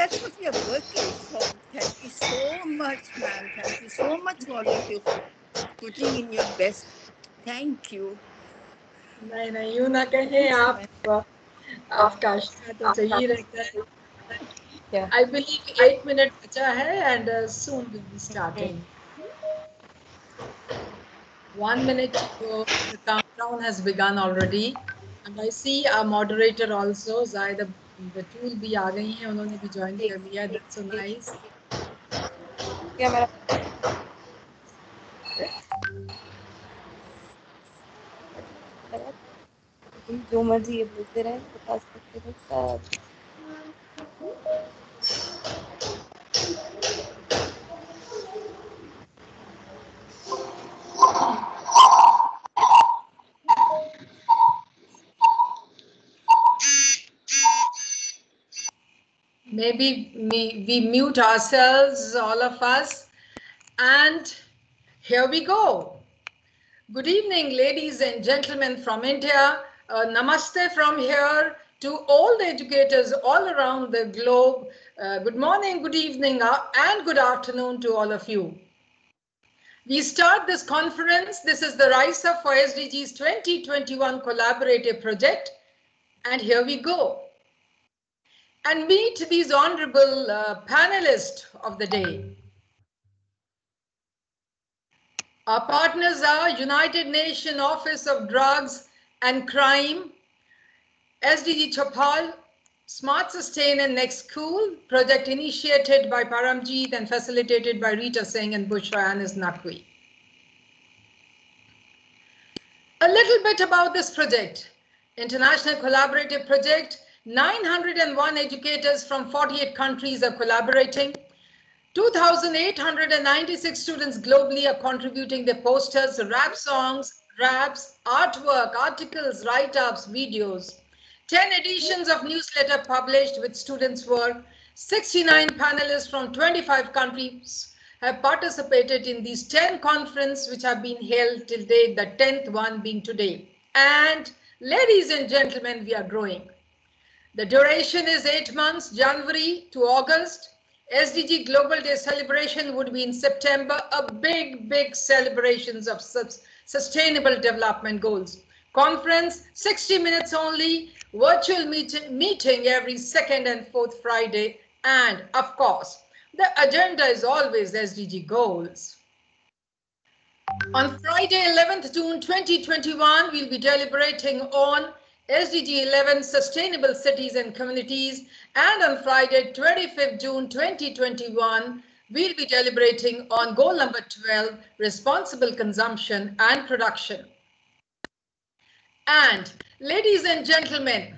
that's what we are working for. Thank you so much, man. Thank you so much, all of you, for putting in your best. Thank you. नहीं नहीं यूं ना कहे आप आपका आशा तो सही रहता है Yeah. I believe eight minutes bacha hai and uh, soon we'll be starting. One minute. The countdown has begun already. And I see our moderator also, Zahida Batul भी आ गई हैं, उन्होंने भी ज्वाइन कर लिया दैट्स सो नाइस क्या मेरा जो मर्ज़ी ये बोलते रहे, बता सकते हो सब। Maybe we, mute ourselves, all of us. And here we go. Good evening, ladies and gentlemen from India. Uh, namaste from here to all the educators all around the globe. Uh, good morning, good evening, uh, and good afternoon to all of you. We start this conference. This is the Rise Up for SDGs 2021 collaborative project. And here we go. And meet these honorable uh, panelists of the day. Our partners are United Nations Office of Drugs and Crime, SDG Choupal, Smart Sustain and Next School, project initiated by Paramjeet and facilitated by Rita Singh and Bushra Anis Naqvi. A little bit about this project. International collaborative project, 901 educators from 48 countries are collaborating. 2,896 students globally are contributing their posters, rap songs, raps, artwork, articles, write-ups, videos. 10 editions of newsletter published with students' work. 69 panelists from 25 countries have participated in these 10 conferences which have been held till date, the 10th one being today. And ladies and gentlemen, we are growing. The duration is eight months, January to August. SDG Global Day celebration would be in September, a big, big celebrations of sustainable development goals. Conference, 60 minutes only, virtual meeting, meeting every second and fourth Friday. And of course, the agenda is always SDG goals. On Friday, 11th June 2021, we'll be deliberating on SDG 11 Sustainable Cities and Communities. And on Friday, 25th June 2021, we'll be deliberating on goal number 12, responsible consumption and production. And ladies and gentlemen,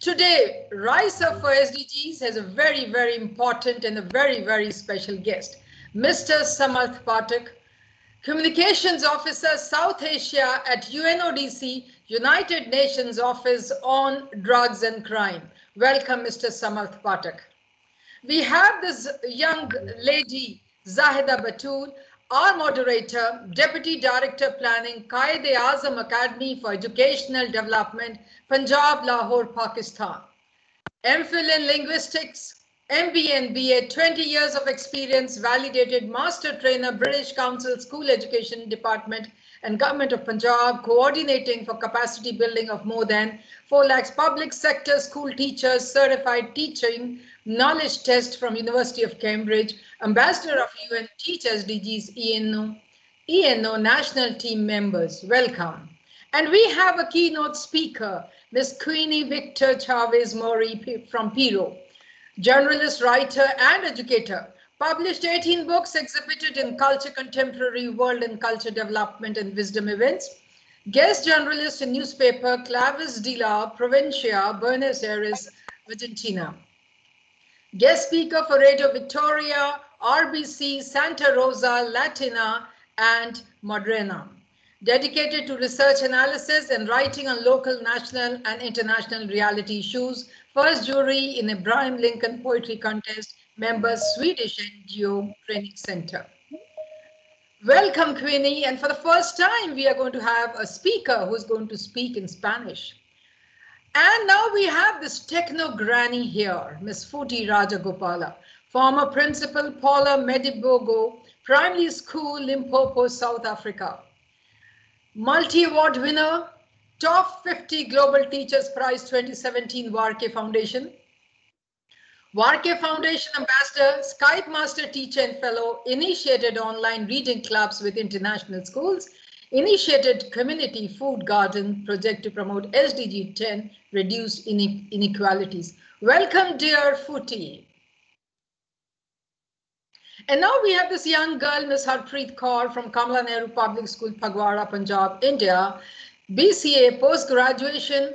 today, Rise Up for SDGs has a very, very important and a very, very special guest, Mr. Samarth Pathak, Communications Officer, South Asia at UNODC, United Nations Office on Drugs and Crime. Welcome, Mr. Samarth Pathak. We have this young lady, Zahida Batul, our moderator, Deputy Director Planning, Quaid-e-Azam Academy for Educational Development, Punjab, Lahore, Pakistan. MPhil in Linguistics, MBA and BA, 20 years of experience, validated master trainer, British Council School Education Department and Government of Punjab, coordinating for capacity building of more than 4 lakhs public sector school teachers, certified teaching, knowledge test from University of Cambridge, ambassador of UN Teach DG's ENO, ENO national team members. Welcome. And we have a keynote speaker, Ms. Queenie Victor Chavez Mori from Peru journalist, writer, and educator. Published 18 books exhibited in Culture Contemporary, World and Culture Development and Wisdom events. Guest journalist in newspaper Clavis de la Provincia, Buenos Aires, Argentina. Guest speaker for Radio Victoria, RBC, Santa Rosa, Latina, and Moderna. Dedicated to research analysis and writing on local, national, and international reality issues. First jury in Abraham Lincoln Poetry Contest, members Swedish NGO Training Center. Welcome, Queenie. And for the first time, we are going to have a speaker who's going to speak in Spanish. And now we have this techno granny here, Miss Phuti Ragophala, former principal Pula Madibogo, Primary School, Limpopo, South Africa. Multi-award winner, Top 50 Global Teachers Prize 2017 Varkey Foundation. Varkey Foundation Ambassador, Skype Master Teacher and Fellow, initiated online reading clubs with international schools, initiated Community Food Garden project to promote SDG 10, reduced inequalities. Welcome, dear Phuti. And now we have this young girl, Miss Harpreet Kaur from Kamla Nehru Public School, Phagwara, Punjab, India. BCA, post-graduation.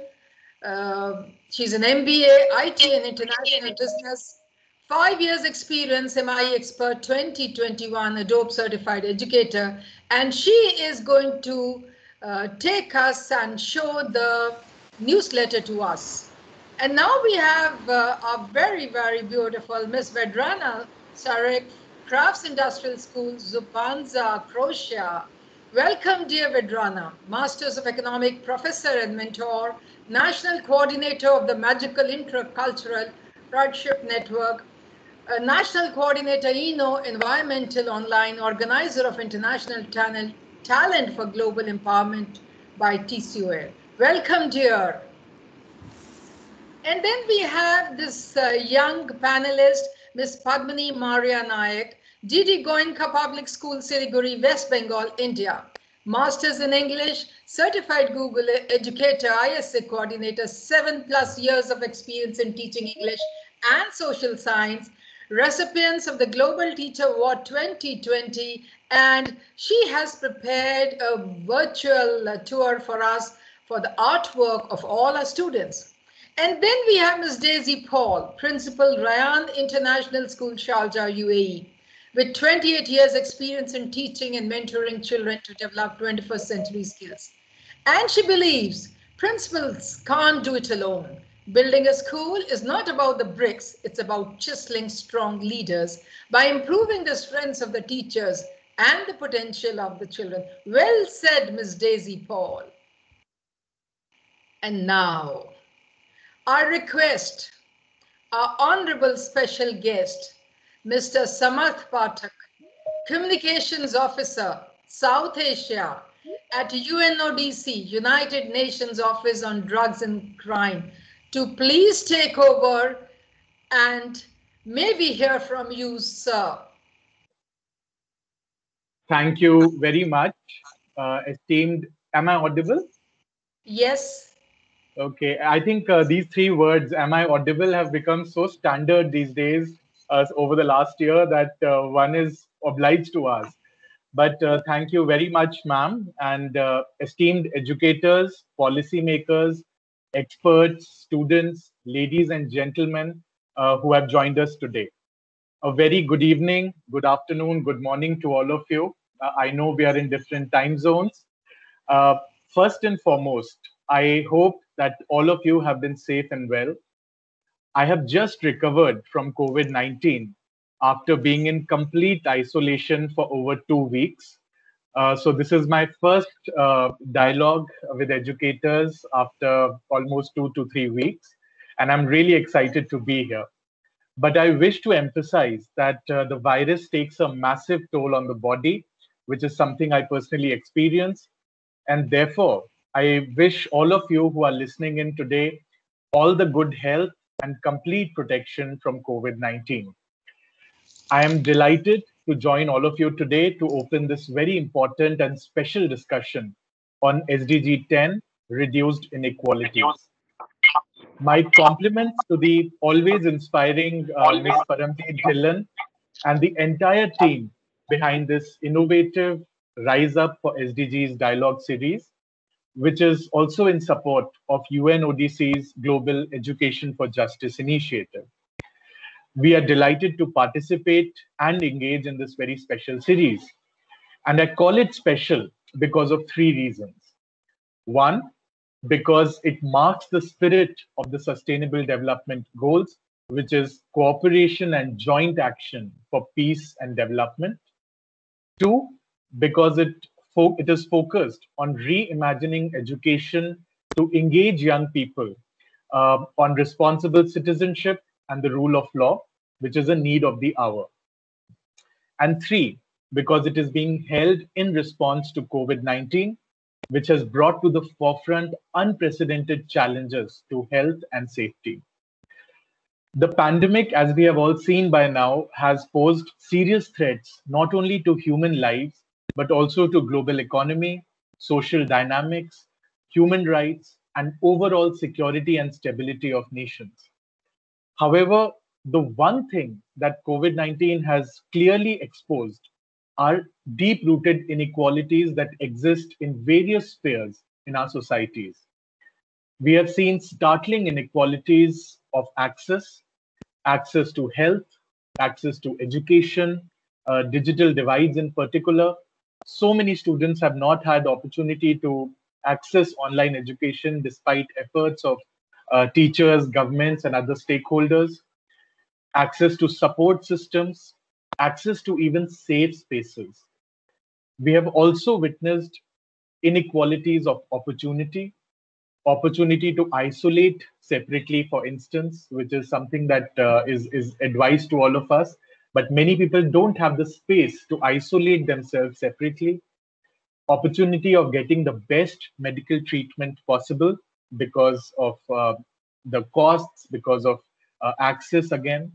Uh, she's an MBA, IT and International Business. Five years experience, MI expert, 2021 Adobe certified educator. And she is going to uh, take us and show the newsletter to us. And now we have uh, a very, very beautiful Miss Vedrana Sarek Crafts Industrial School, Županja, Croatia. Welcome, dear Vedrana, Masters of Economic Professor and Mentor, National Coordinator of the Magical Intercultural Friendship Network, National Coordinator ENO Environmental Online, Organizer of International Talent, Talent for Global Empowerment by TCOL. Welcome, dear. And then we have this uh, young panelist, Ms. Padmini Maria Nayak, GD Goenka Public School, Siliguri, West Bengal, India. Masters in English, certified Google educator, ISA coordinator, seven plus years of experience in teaching English and social science, recipients of the Global Teacher Award 2020, and she has prepared a virtual tour for us for the artwork of all our students. And then we have Ms. Daisy Paul, Principal Ryan International School, Sharjah, UAE with 28 years experience in teaching and mentoring children to develop 21st century skills. And she believes principals can't do it alone. Building a school is not about the bricks, it's about chiseling strong leaders by improving the strengths of the teachers and the potential of the children. Well said, Ms. Daisy Paul. And now, our request, our honorable special guest, Mr. Samarth Pathak, Communications Officer, South Asia at UNODC, United Nations Office on Drugs and Crime, to please take over and maybe hear from you, sir. Thank you very much, uh, esteemed. Am I audible? Yes. Okay, I think uh, these three words, am I audible, have become so standard these days uh, over the last year that uh, one is obliged to us. But uh, thank you very much, ma'am, and esteemed educators, policymakers, experts, students, ladies and gentlemen who have joined us today. A very good evening, good afternoon, good morning to all of you. I know we are in different time zones. first and foremost, I hope that all of you have been safe and well. I have just recovered from COVID 19 after being in complete isolation for over two weeks. Uh, so, this is my first uh, dialogue with educators after almost two to three weeks, and I'm really excited to be here. But I wish to emphasize that uh, the virus takes a massive toll on the body, which is something I personally experience. And therefore, I wish all of you who are listening in today all the good health and complete protection from COVID 19. I am delighted to join all of you today to open this very important and special discussion on SDG 10 reduced inequalities. My compliments to the always inspiring uh, Ms. Paramveer Dhillon and the entire team behind this innovative Rise Up for SDGs dialogue series which is also in support of UNODC's Global Education for Justice initiative. We are delighted to participate and engage in this very special series. And I call it special because of three reasons. One, because it marks the spirit of the Sustainable Development Goals, which is cooperation and joint action for peace and development. Two, because it it is focused on reimagining education to engage young people uh, on responsible citizenship and the rule of law, which is a need of the hour. And three, because it is being held in response to COVID 19, which has brought to the forefront unprecedented challenges to health and safety. The pandemic, as we have all seen by now, has posed serious threats not only to human lives, but also to global economy, social dynamics, human rights, and overall security and stability of nations. However, the one thing that COVID 19 has clearly exposed are deep rooted inequalities that exist in various spheres in our societies. We have seen startling inequalities of access, access to health, access to education, uh, digital divides in particular. So many students have not had the opportunity to access online education despite efforts of uh, teachers, governments, and other stakeholders, access to support systems, access to even safe spaces. We have also witnessed inequalities of opportunity, opportunity to isolate separately, for instance, which is something that uh, is is advised to all of us. But many people don't have the space to isolate themselves separately. Opportunity of getting the best medical treatment possible because of uh, the costs, because of uh, access again.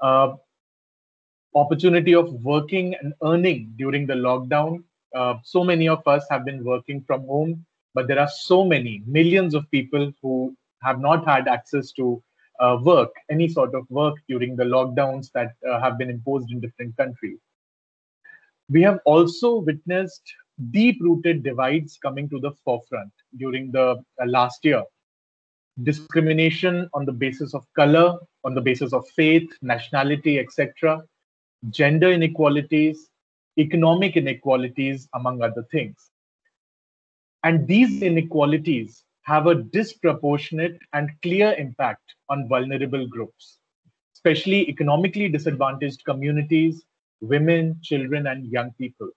Uh, opportunity of working and earning during the lockdown. Uh, so many of us have been working from home, but there are so many millions of people who have not had access to uh, work, any sort of work during the lockdowns that uh, have been imposed in different countries. We have also witnessed deep rooted divides coming to the forefront during the uh, last year. Discrimination on the basis of color, on the basis of faith, nationality, etc gender inequalities, economic inequalities, among other things. And these inequalities have a disproportionate and clear impact on vulnerable groups, especially economically disadvantaged communities, women, children, and young people.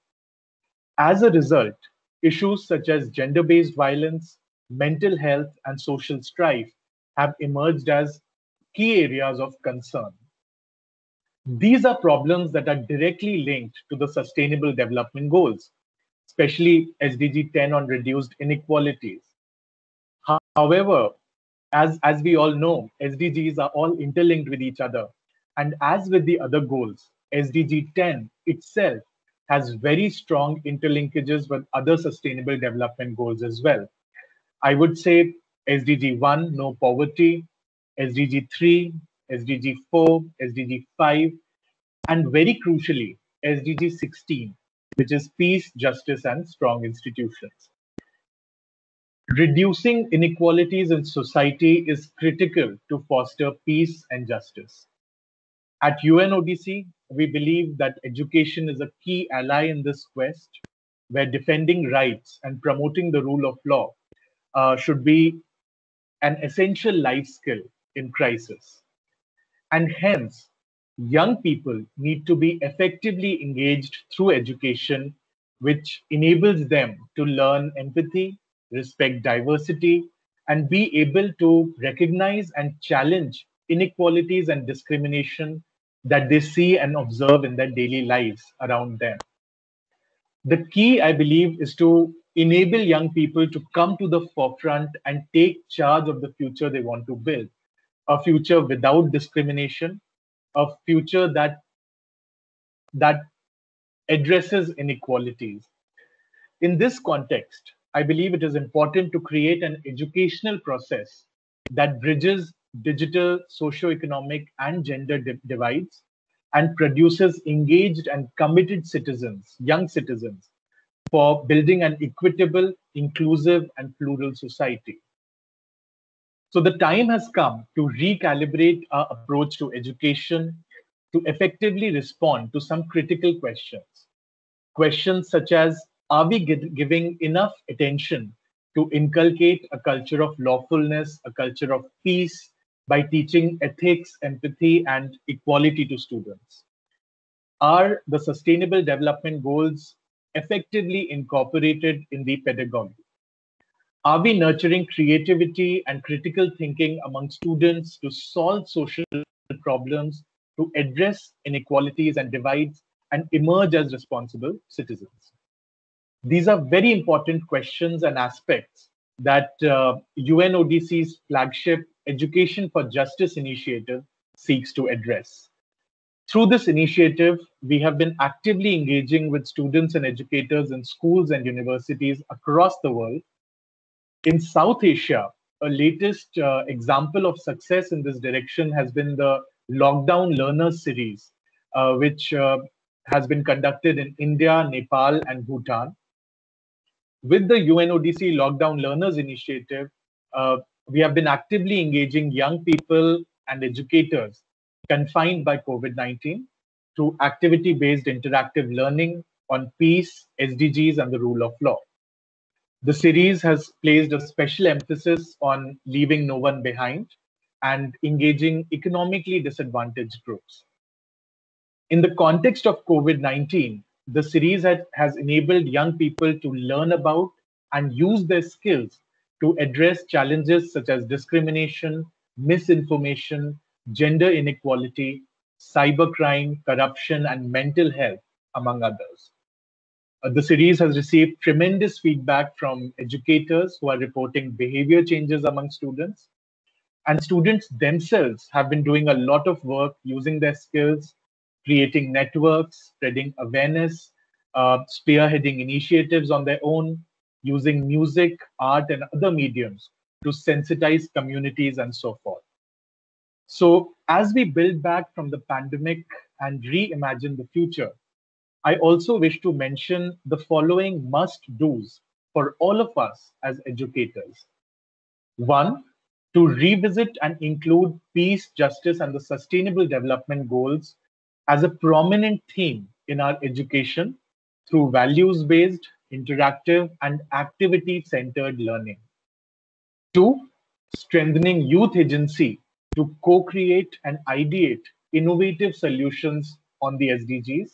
As a result, issues such as gender based violence, mental health, and social strife have emerged as key areas of concern. These are problems that are directly linked to the Sustainable Development Goals, especially SDG 10 on reduced inequalities. However, as, as we all know, SDGs are all interlinked with each other. And as with the other goals, SDG 10 itself has very strong interlinkages with other sustainable development goals as well. I would say SDG 1, no poverty, SDG 3, SDG 4, SDG 5, and very crucially, SDG 16, which is peace, justice, and strong institutions. Reducing inequalities in society is critical to foster peace and justice. At UNODC, we believe that education is a key ally in this quest, where defending rights and promoting the rule of law uh, should be an essential life skill in crisis. And hence, young people need to be effectively engaged through education, which enables them to learn empathy, respect diversity, and be able to recognize and challenge inequalities and discrimination that they see and observe in their daily lives around them. The key, I believe, is to enable young people to come to the forefront and take charge of the future they want to build a future without discrimination, a future that that addresses inequalities. In this context, I believe it is important to create an educational process that bridges digital, socio-economic, and gender di- divides and produces engaged and committed citizens, young citizens, for building an equitable, inclusive, and plural society. So the time has come to recalibrate our approach to education to effectively respond to some critical questions. Questions such as Are we giving enough attention to inculcate a culture of lawfulness, a culture of peace by teaching ethics, empathy, and equality to students? Are the Sustainable Development Goals effectively incorporated in the pedagogy? Are we nurturing creativity and critical thinking among students to solve social problems, to address inequalities and divides, and emerge as responsible citizens? These are very important questions and aspects that uh, UNODC's flagship Education for Justice initiative seeks to address. Through this initiative, we have been actively engaging with students and educators in schools and universities across the world. In South Asia, a latest uh, example of success in this direction has been the Lockdown Learners series, uh, which uh, has been conducted in India, Nepal, and Bhutan. With the UNODC Lockdown Learners Initiative, uh, we have been actively engaging young people and educators confined by COVID 19 through activity based interactive learning on peace, SDGs, and the rule of law. The series has placed a special emphasis on leaving no one behind and engaging economically disadvantaged groups. In the context of COVID 19, the series has, has enabled young people to learn about and use their skills to address challenges such as discrimination, misinformation, gender inequality, cybercrime, corruption, and mental health, among others. Uh, the series has received tremendous feedback from educators who are reporting behavior changes among students. And students themselves have been doing a lot of work using their skills, creating networks, spreading awareness, uh, spearheading initiatives on their own, using music, art, and other mediums to sensitize communities and so forth. So, as we build back from the pandemic and reimagine the future, I also wish to mention the following must do's for all of us as educators. One, to revisit and include peace, justice, and the sustainable development goals as a prominent theme in our education through values based, interactive, and activity centered learning. Two, strengthening youth agency to co create and ideate innovative solutions on the SDGs.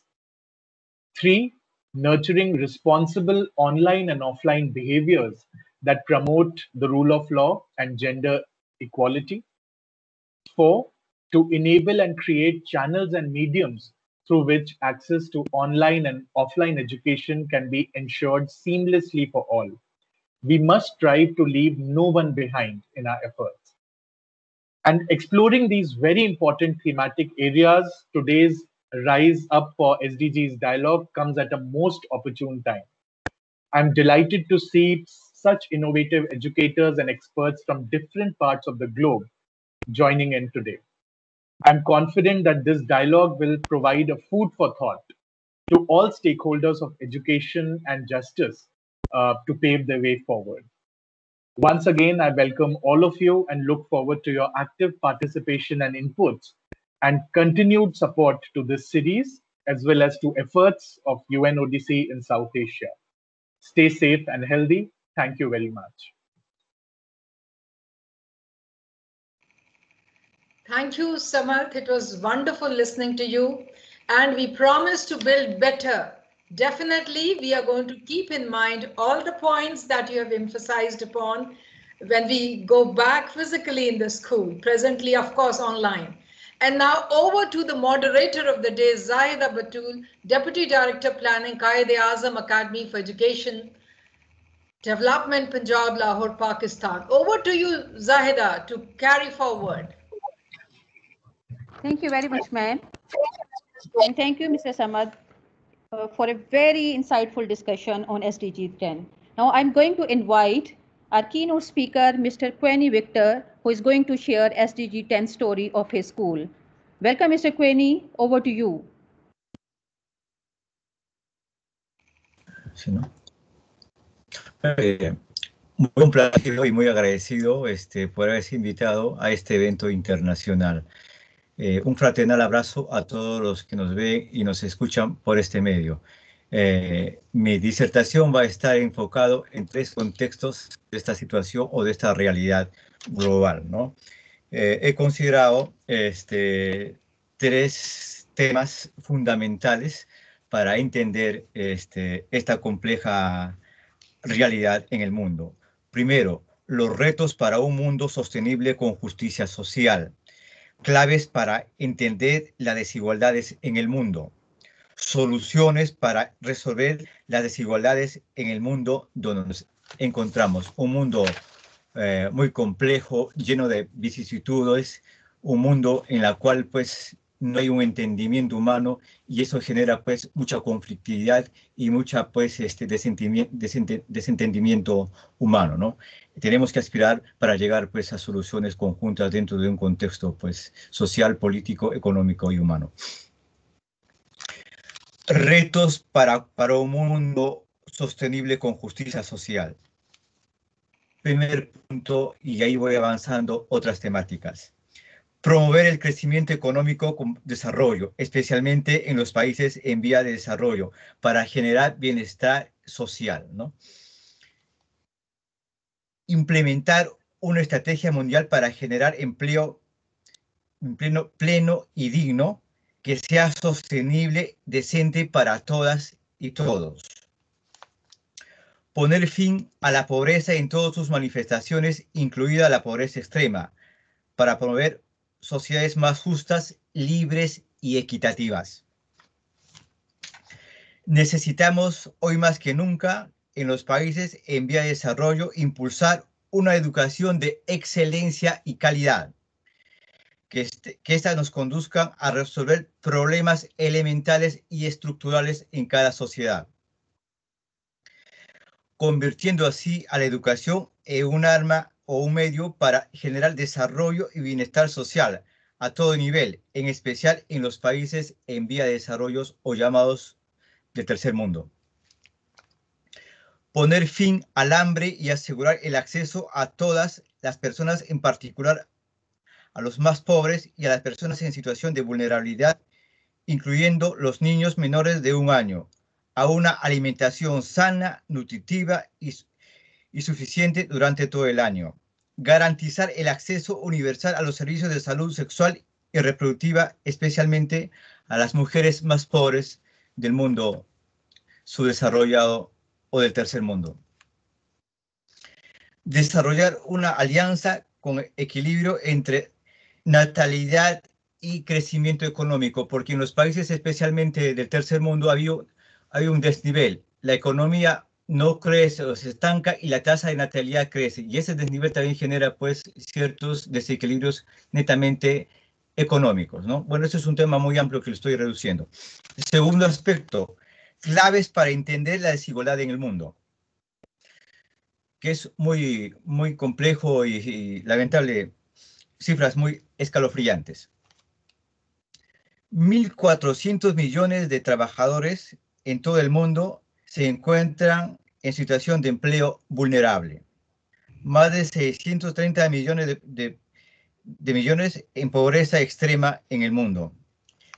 Three, nurturing responsible online and offline behaviors that promote the rule of law and gender equality. Four, to enable and create channels and mediums through which access to online and offline education can be ensured seamlessly for all. We must strive to leave no one behind in our efforts. And exploring these very important thematic areas, today's Rise Up for SDGs dialogue comes at a most opportune time. I'm delighted to see such innovative educators and experts from different parts of the globe joining in today. I'm confident that this dialogue will provide a food for thought to all stakeholders of education and justice uh, to pave the way forward. Once again, I welcome all of you and look forward to your active participation and inputs and continued support to this series as well as to efforts of UNODC in South Asia. Stay safe and healthy. Thank you very much. Thank you, Samarth. It was wonderful listening to you. And we promise to build better. Definitely, we are going to keep in mind all the points that you have emphasized upon when we go back physically in the school, presently, of course, online. And now over to the moderator of the day, Zahida Batul, Deputy Director Planning, Quaid-e-Azam Academy for Education, Development, Punjab, Lahore, Pakistan. Over to you, Zahida, to carry forward. Thank you very much, ma'am. And thank you, Mr. Samad, uh, for a very insightful discussion on SDG 10. Now I'm going to invite our keynote speaker, Mr. Queni Victor, who is going to share SDG 10 story of his school. Welcome, Mr. Queni. Over to you. Sí, ¿no? Eh, muy complacido y muy agradecido este, por haberse invitado a este evento internacional. Eh, un fraternal abrazo a todos los que nos ven y nos escuchan por este medio. Eh, mi disertación va a estar enfocado en tres contextos de esta situación o de esta realidad global. ¿no? Eh, he considerado este, tres temas fundamentales para entender este, esta compleja realidad en el mundo. Primero, los retos para un mundo sostenible con justicia social. Claves para entender las desigualdades en el mundo. Soluciones para resolver las desigualdades en el mundo donde nos encontramos. Un mundo eh, muy complejo, lleno de vicisitudes, un mundo en el cual pues no hay un entendimiento humano y eso genera pues mucha conflictividad y mucha pues este desentendimiento humano, ¿no? Tenemos que aspirar para llegar pues a soluciones conjuntas dentro de un contexto pues social, político, económico y humano. Retos para, para un mundo sostenible con justicia social. Primer punto, y ahí voy avanzando otras temáticas promover el crecimiento económico con desarrollo, especialmente en los países en vía de desarrollo, para generar bienestar social. ¿no? Implementar una estrategia mundial para generar empleo pleno, pleno y digno que sea sostenible, decente para todas y todos. Poner fin a la pobreza en todas sus manifestaciones, incluida la pobreza extrema, para promover sociedades más justas, libres y equitativas. Necesitamos hoy más que nunca en los países en vía de desarrollo impulsar una educación de excelencia y calidad, que, este, que nos conduzcan a resolver problemas elementales y estructurales en cada sociedad, convirtiendo así a la educación en un arma o un medio para generar desarrollo y bienestar social a todo nivel, en especial en los países en vía de desarrollo o llamados del tercer mundo. Poner fin al hambre y asegurar el acceso a todas las personas, en particular a los más pobres y a las personas en situación de vulnerabilidad, incluyendo los niños menores de un año, a una alimentación sana, nutritiva y y suficiente durante todo el año. Garantizar el acceso universal a los servicios de salud sexual y reproductiva, especialmente a las mujeres más pobres del mundo subdesarrollado o del tercer mundo. Desarrollar una alianza con equilibrio entre natalidad y crecimiento económico, porque en los países especialmente del tercer mundo ha hay un desnivel. La economía no crece o se estanca y la tasa de natalidad crece. Y ese desnivel también genera pues ciertos desequilibrios netamente económicos, ¿no? Bueno, ese es un tema muy amplio que lo estoy reduciendo. Segundo aspecto, claves para entender la desigualdad en el mundo, que es muy, muy complejo y, y lamentable, cifras muy escalofriantes. 1.400 millones de trabajadores en todo el mundo se encuentran en situación de empleo vulnerable. Más de 630 millones de, millones en pobreza extrema en el mundo.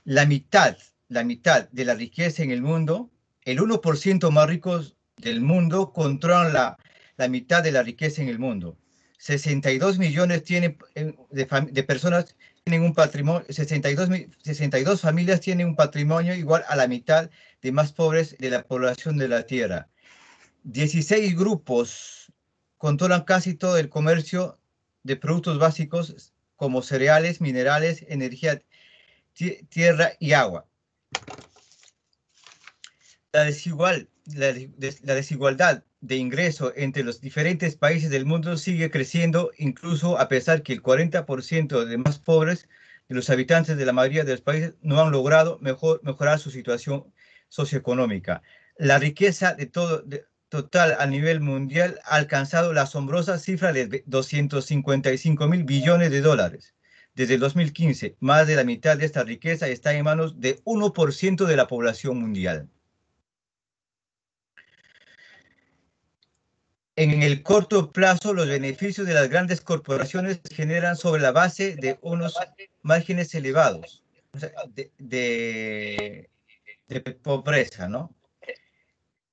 La mitad, la mitad de la riqueza en el mundo, el 1% más ricos del mundo controlan la, la mitad de la riqueza en el mundo. 62 millones tienen, eh, de, de, personas tienen un patrimonio, 62, 62 familias tienen un patrimonio igual a la mitad de más pobres de la población de la Tierra. 16 grupos controlan casi todo el comercio de productos básicos como cereales, minerales, energía, tierra y agua. La, desigual, la, desigualdad de ingreso entre los diferentes países del mundo sigue creciendo, incluso a pesar que el 40% de más pobres de los habitantes de la mayoría de los países no han logrado mejor, mejorar su situación socioeconómica. La riqueza de todo, total a nivel mundial ha alcanzado la asombrosa cifra de 255 mil billones de dólares. Desde el 2015, más de la mitad de esta riqueza está en manos de 1% de la población mundial. En el corto plazo, los beneficios de las grandes corporaciones generan sobre la base de unos márgenes elevados de, pobreza, ¿no?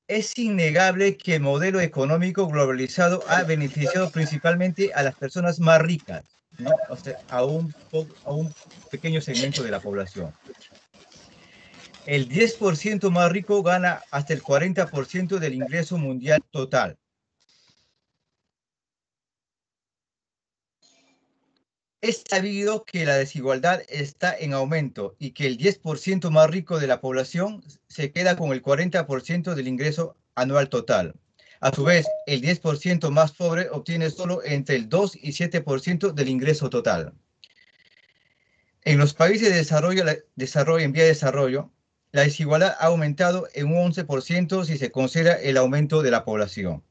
Es innegable que el modelo económico globalizado ha beneficiado principalmente a las personas más ricas, ¿no? o sea, a, un, a un pequeño segmento de la población. El 10% más rico gana hasta el 40% del ingreso mundial total Es sabido que la desigualdad está en aumento y que el 10% más rico de la población se queda con el 40% del ingreso anual total. A su vez, el 10% más pobre obtiene solo entre el 2 y 7% del ingreso total. En los países de desarrollo, desarrollo, en vía de desarrollo, la desigualdad ha aumentado en un 11% si se considera el aumento de la población.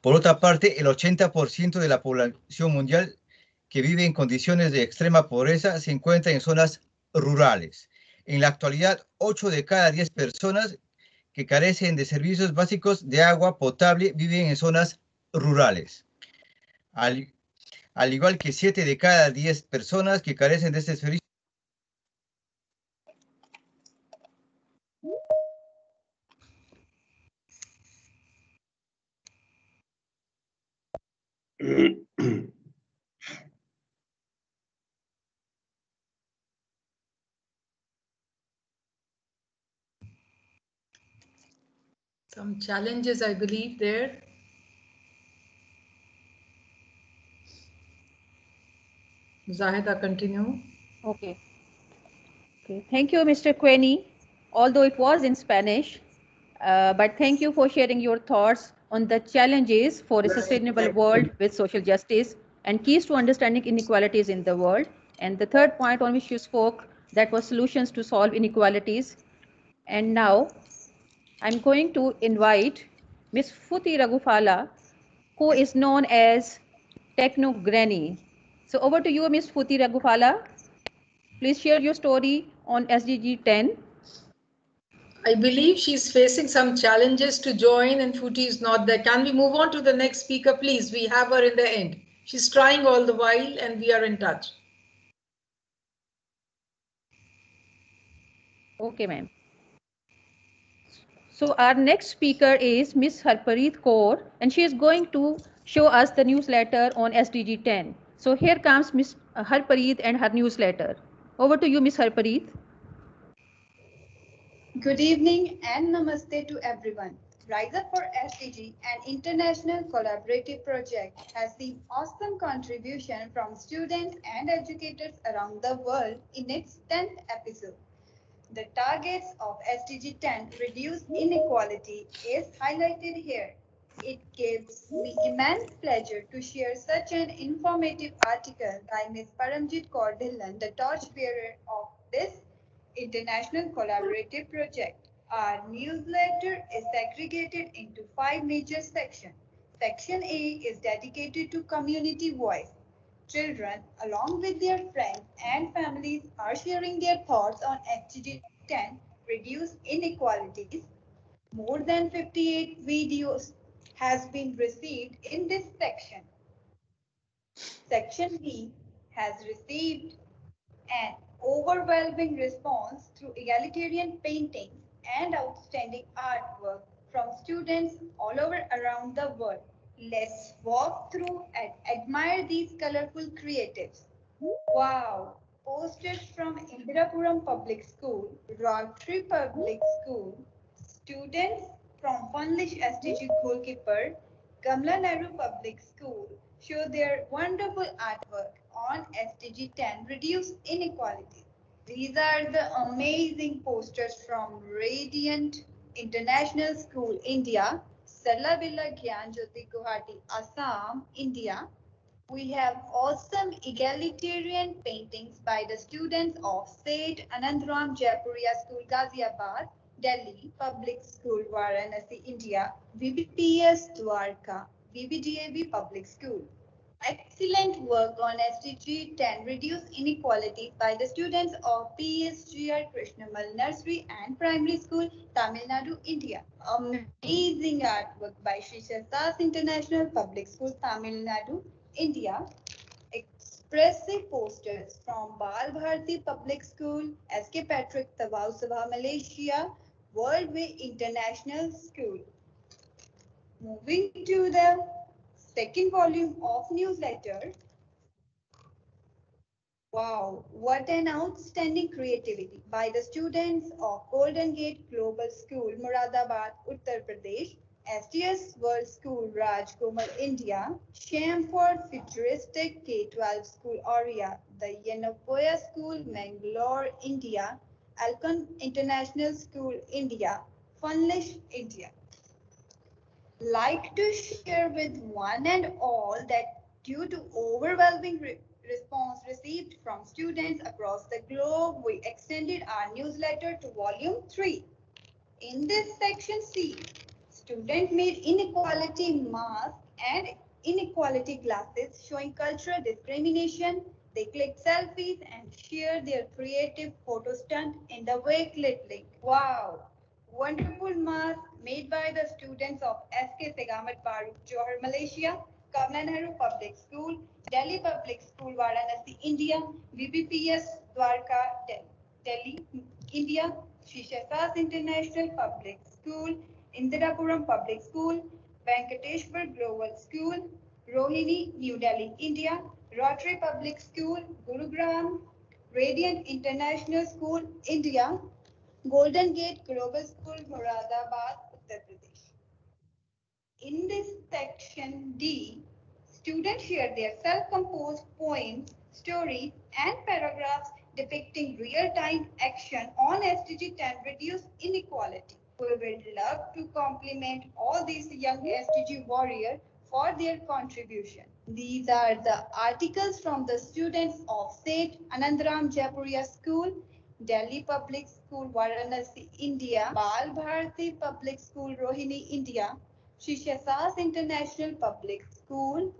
Por otra parte, el 80% de la población mundial que vive en condiciones de extrema pobreza se encuentra en zonas rurales. En la actualidad, 8 de cada 10 personas que carecen de servicios básicos de agua potable viven en zonas rurales. Al, al igual que 7 de cada 10 personas que carecen de este servicio Some challenges, I believe, there. Zahida, continue. Okay. Okay. Thank you, Mr. Queni. Although it was in Spanish, uh, but thank you for sharing your thoughts on the challenges for a sustainable world with social justice and keys to understanding inequalities in the world. And the third point on which you spoke, that was solutions to solve inequalities. And now I'm going to invite Ms. Phuti Ragophala, who is known as Techno Granny. So over to you, Ms. Phuti Ragophala. Please share your story on SDG 10. I believe she's facing some challenges to join and Phuti is not there. Can we move on to the next speaker, please? We have her in the end. She's trying all the while and we are in touch. Okay, ma'am. So our next speaker is Ms. Harpreet Kaur and she is going to show us the newsletter on SDG 10. So here comes Ms. Harpreet and her newsletter. Over to you, Ms. Harpreet. Good evening and namaste to everyone. Rise Up for SDG, an international collaborative project, has seen awesome contribution from students and educators around the world in its 10th episode. The targets of SDG 10 reduce inequality is highlighted here. It gives me immense pleasure to share such an informative article by Ms. Paramjit Kaur Dhillon, the torchbearer of this international collaborative project. Our newsletter is segregated into five major sections. Section A is dedicated to community voice. Children, along with their friends and families, are sharing their thoughts on SDG 10, reduce inequalities. More than 58 videos has been received in this section. Section B has received an overwhelming response through egalitarian paintings and outstanding artwork from students all over around the world. Let's walk through and admire these colorful creatives. Wow! Posters from Indirapuram Public School, Rotary Public School, students from Funlish SDG Goalkeeper, Kamla Nehru Public School show their wonderful artwork on SDG 10, Reduce Inequality. These are the amazing posters from Radiant International School, India, Sarla Gyan Jyoti Guwahati, Assam, India. We have awesome egalitarian paintings by the students of Seth Anandram Jaipuria School, Ghaziabad, Delhi, Public School, Varanasi, India, VBPS Dwarka, VBDAB Public School. Excellent work on SDG 10, Reduce Inequality by the students of PSGR Krishnammal Nursery and Primary School, Tamil Nadu, India. Amazing artwork by Sri Shastas International Public School, Tamil Nadu, India. Expressive posters from Bal Bharati Public School, SK Patrick Tawau Sabah, Malaysia, World Way International School. Moving to the second volume of newsletter. Wow, what an outstanding creativity by the students of Golden Gate Global School, Muradabad, Uttar Pradesh, STS World School, Rajkumar, India, Shamford Futuristic K-12 School, Aurea, the Yenepoya School, Mangalore, India, Alcon International School, India, Funlish, India. Like to share with one and all that due to overwhelming re response received from students across the globe, we extended our newsletter to volume 3. In this section C, student made inequality mask and inequality glasses showing cultural discrimination. They clicked selfies and shared their creative photo stunt in the Wakelet link. Wow! Wonderful mask made by the students of SK Segamat Baru, Johor, Malaysia, Kamla Nehru Public School, Delhi Public School, Varanasi, India, BBPS Dwarka, Delhi, India, Shishasas International Public School, Indirapuram Public School, Venkateshwar Global School, Rohini, New Delhi, India, Rotary Public School, Gurugram, Radiant International School, India, Golden Gate Global School, Moradabad, Uttar Pradesh. In this section D, students share their self-composed poems, stories, and paragraphs depicting real-time action on SDG 10 reduce inequality. We would love to compliment all these young SDG warriors for their contribution. These are the articles from the students of Seth Anandram Jaipuria School, Delhi Public School, Varanasi, India, Bal Bharati Public School, Rohini, India, Shishasas International Public School,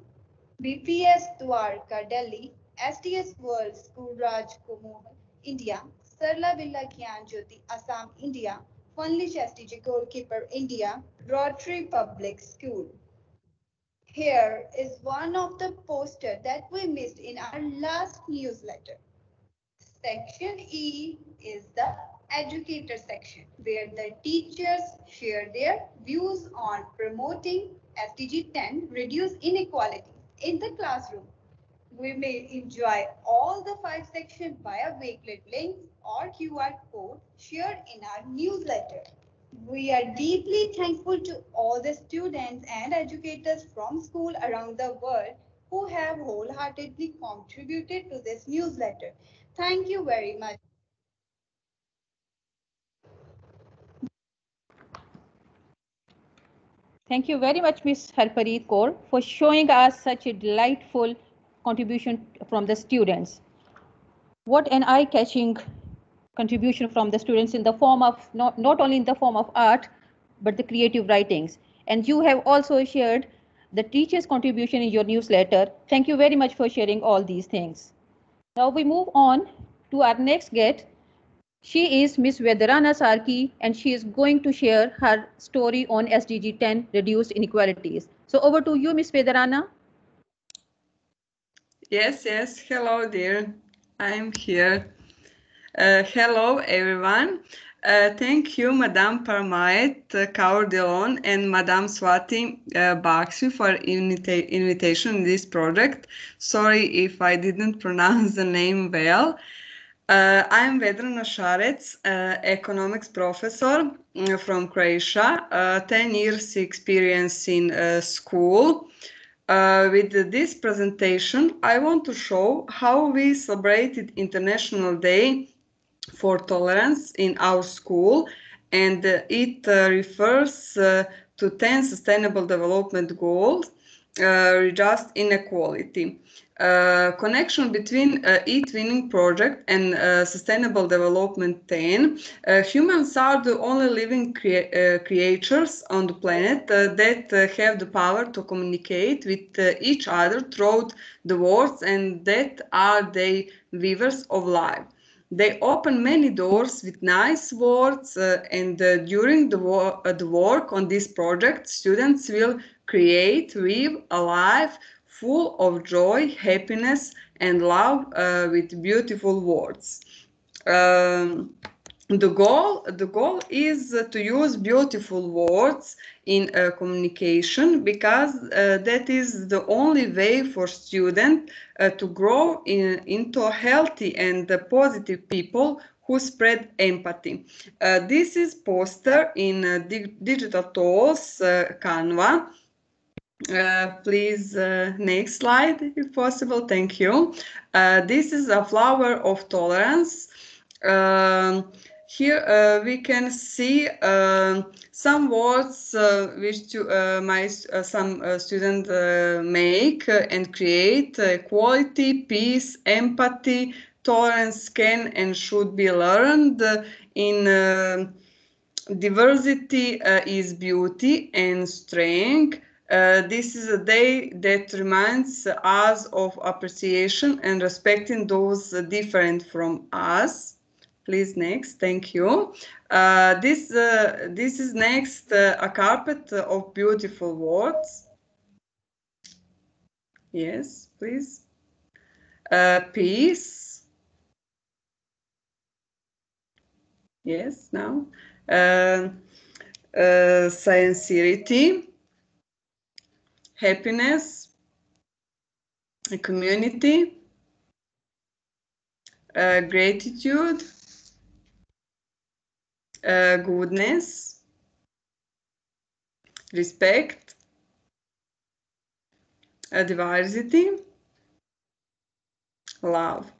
BPS Dwarka, Delhi, STS World School, Rajkumar, India, Sarla Birla Gyan Jyoti, Assam, India, Funlish SDG Goalkeeper, India, Rotary Public School. Here is one of the posters that we missed in our last newsletter. Section E is the educator section where the teachers share their views on promoting SDG 10 reduce inequality in the classroom. We may enjoy all the five sections via Wakelet links or QR code shared in our newsletter. We are deeply thankful to all the students and educators from school around the world who have wholeheartedly contributed to this newsletter. Thank you very much. Thank you very much, Ms. Harpreet Kaur, for showing us such a delightful contribution from the students. What an eye-catching contribution from the students in the form of, not, not only in the form of art, but the creative writings. And you have also shared the teacher's contribution in your newsletter. Thank you very much for sharing all these things. Now we move on to our next guest, she is Ms. Vedrana Sarki and she is going to share her story on SDG 10 reduced inequalities. So over to you, Ms. Vedrana. Yes, yes. Hello, dear. I'm here. Uh, hello, everyone. Uh, thank you, Madame Parmait uh, Kaur and Madame Swati uh, for invita invitation in this project. Sorry if I didn't pronounce the name well. Uh, I'm Vedrana Šarec, uh, economics professor uh, from Croatia, uh, 10 years experience in school. Uh, with this presentation, I want to show how we celebrated International Day for Tolerance in our school, and it refers to 10 Sustainable Development Goals, just inequality. Uh, connection between uh, e-twinning project and uh, sustainable development 10 uh, humans are the only living crea uh, creatures on the planet uh, that have the power to communicate with each other through the words and that are the weavers of life they open many doors with nice words and during the, wo the work on this project students will create live a life full of joy, happiness, and love uh, with beautiful words. Um, the goal the goal is to use beautiful words in uh, communication because uh, that is the only way for students uh, to grow in, into healthy and positive people who spread empathy. Uh, this is poster in uh, di digital tools Canva. please next slide if possible. Thank you. this is a flower of tolerance. Um, here uh, we can see uh, some words uh, which to, uh, my uh, some uh, students make and create equality, peace, empathy, tolerance can and should be learned in diversity is beauty and strength. this is a day that reminds us of appreciation and respecting those different from us. Please next, thank you. Uh, this, uh, this is next uh, a carpet of beautiful words. Yes, please. Uh, peace. Yes, now. Uh, uh, sincerity. Happiness. Community. gratitude uh, goodness, respect, diversity, love.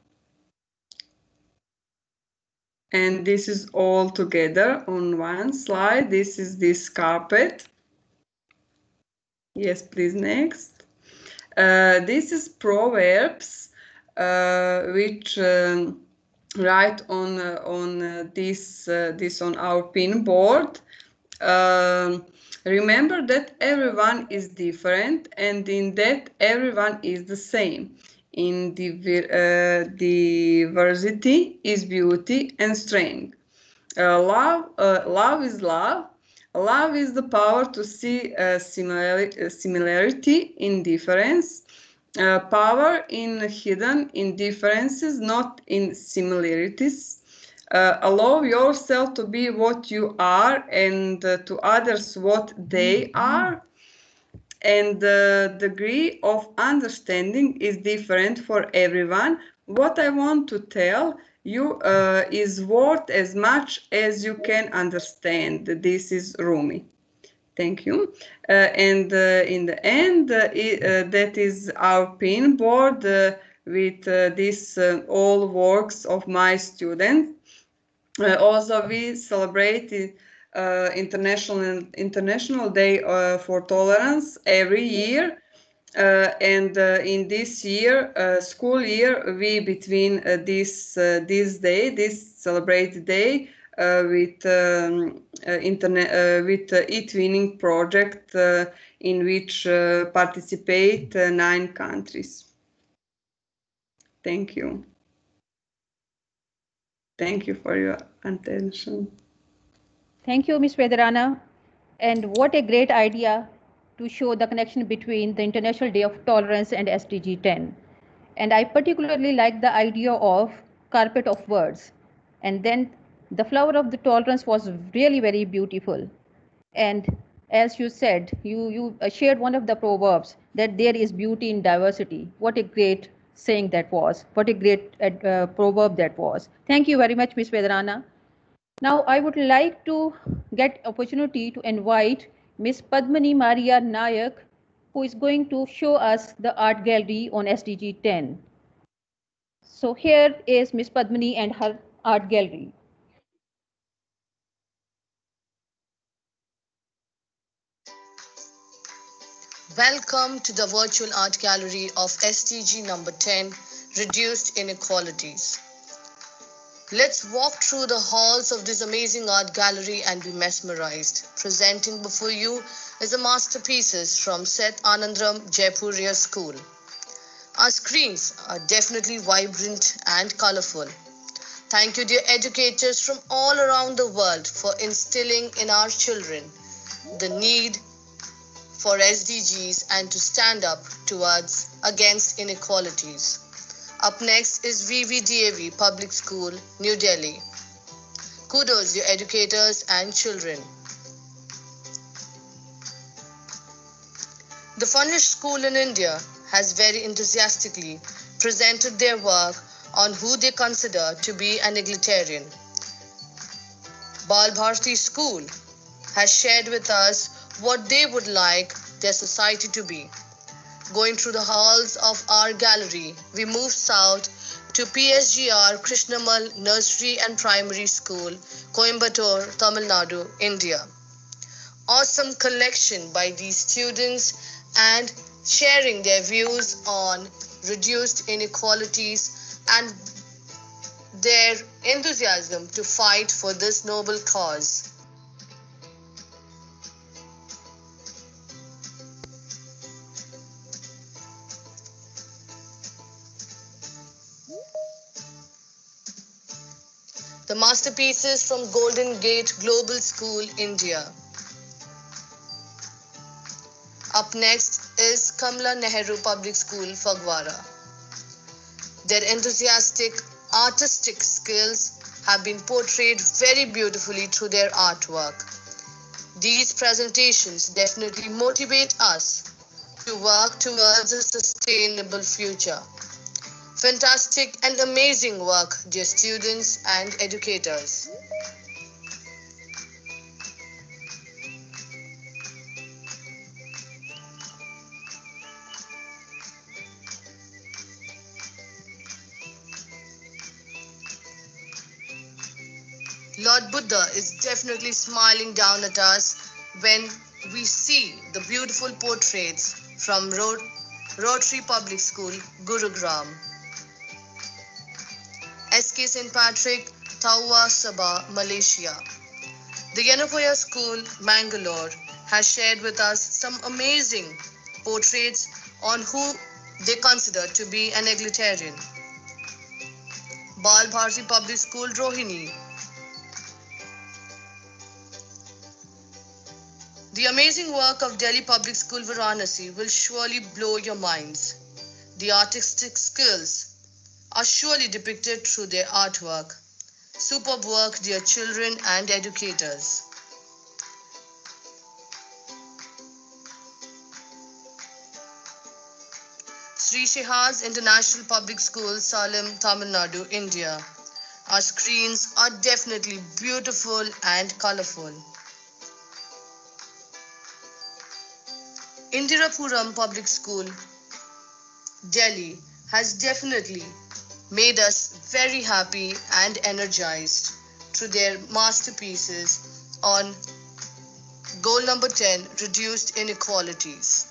And this is all together on one slide. This is this carpet. Yes, please, next. Uh, this is Proverbs, uh, which um, write on uh, on uh, this uh, this on our pin board. Um, remember that everyone is different, and in that everyone is the same. In uh, diversity is beauty and strength. Uh, love, uh, love is love. Love is the power to see similarity, similarity in difference uh, power in hidden in differences, not in similarities. Uh, allow yourself to be what you are and uh, to others what they mm-hmm. are. And the degree of understanding is different for everyone. What I want to tell you uh, is worth as much as you can understand. This is Rumi. Thank you. Uh, and uh, in the end, uh, it, that is our pin board with this all works of my students. also, we celebrated uh, international International Day uh, for Tolerance every year. Uh, and in this year, school year, we between this this day, this celebrated day, with um, uh, internet uh, with e-twinning project in which participate nine countries. Thank you. Thank you for your attention. Thank you, Ms. Vedrana. And what a great idea to show the connection between the International Day of Tolerance and SDG 10. And I particularly like the idea of carpet of words. And then the flower of the tolerance was really very beautiful. And as you said you you uh, shared one of the proverbs that there is beauty in diversity. What a great saying that was. What a great uh, uh proverb that was. Thank you very much miss vedrana. Now i would like to get opportunity to invite miss padmani maria nayak who is going to show us the art gallery on sdg 10 so here is miss padmani and her art gallery Welcome to the virtual art gallery of SDG number 10, Reduced Inequalities. Let's walk through the halls of this amazing art gallery and be mesmerized. Presenting before you is the masterpieces from Seth Anandram Jaipuriya School. Our screens are definitely vibrant and colorful. Thank you, dear educators from all around the world, for instilling in our children the need for SDGs and to stand up towards against inequalities. Up next is VVDAV Public School, New Delhi. Kudos, dear educators and children. The Funnish School in India has very enthusiastically presented their work on who they consider to be an egalitarian. Bal Bharti School has shared with us what they would like their society to be. Going through the halls of our gallery, we move south to PSGR Krishnammal Nursery and Primary School, Coimbatore, Tamil Nadu, India. Awesome collection by these students and sharing their views on reduced inequalities and their enthusiasm to fight for this noble cause. The masterpieces from Golden Gate Global School, India. Up next is Kamla Nehru Public School, Phagwara. Their enthusiastic artistic skills have been portrayed very beautifully through their artwork. These presentations definitely motivate us to work towards a sustainable future. Fantastic and amazing work, dear students and educators. Lord Buddha is definitely smiling down at us when we see the beautiful portraits from Rot- Rotary Public School, Gurugram. SK St. Patrick, Tawau Sabah, Malaysia. The Yenepoya School, Mangalore, has shared with us some amazing portraits on who they consider to be an egalitarian. Bal Bharti Public School, Rohini, The amazing work of Delhi Public School Varanasi will surely blow your minds. The artistic skills are surely depicted through their artwork. Superb work, dear children and educators. Sri Shihaz International Public School, Salem, Tamil Nadu, India. Our screens are definitely beautiful and colorful. Indirapuram Public School, Delhi has definitely made us very happy and energized through their masterpieces on goal number 10 reduced inequalities.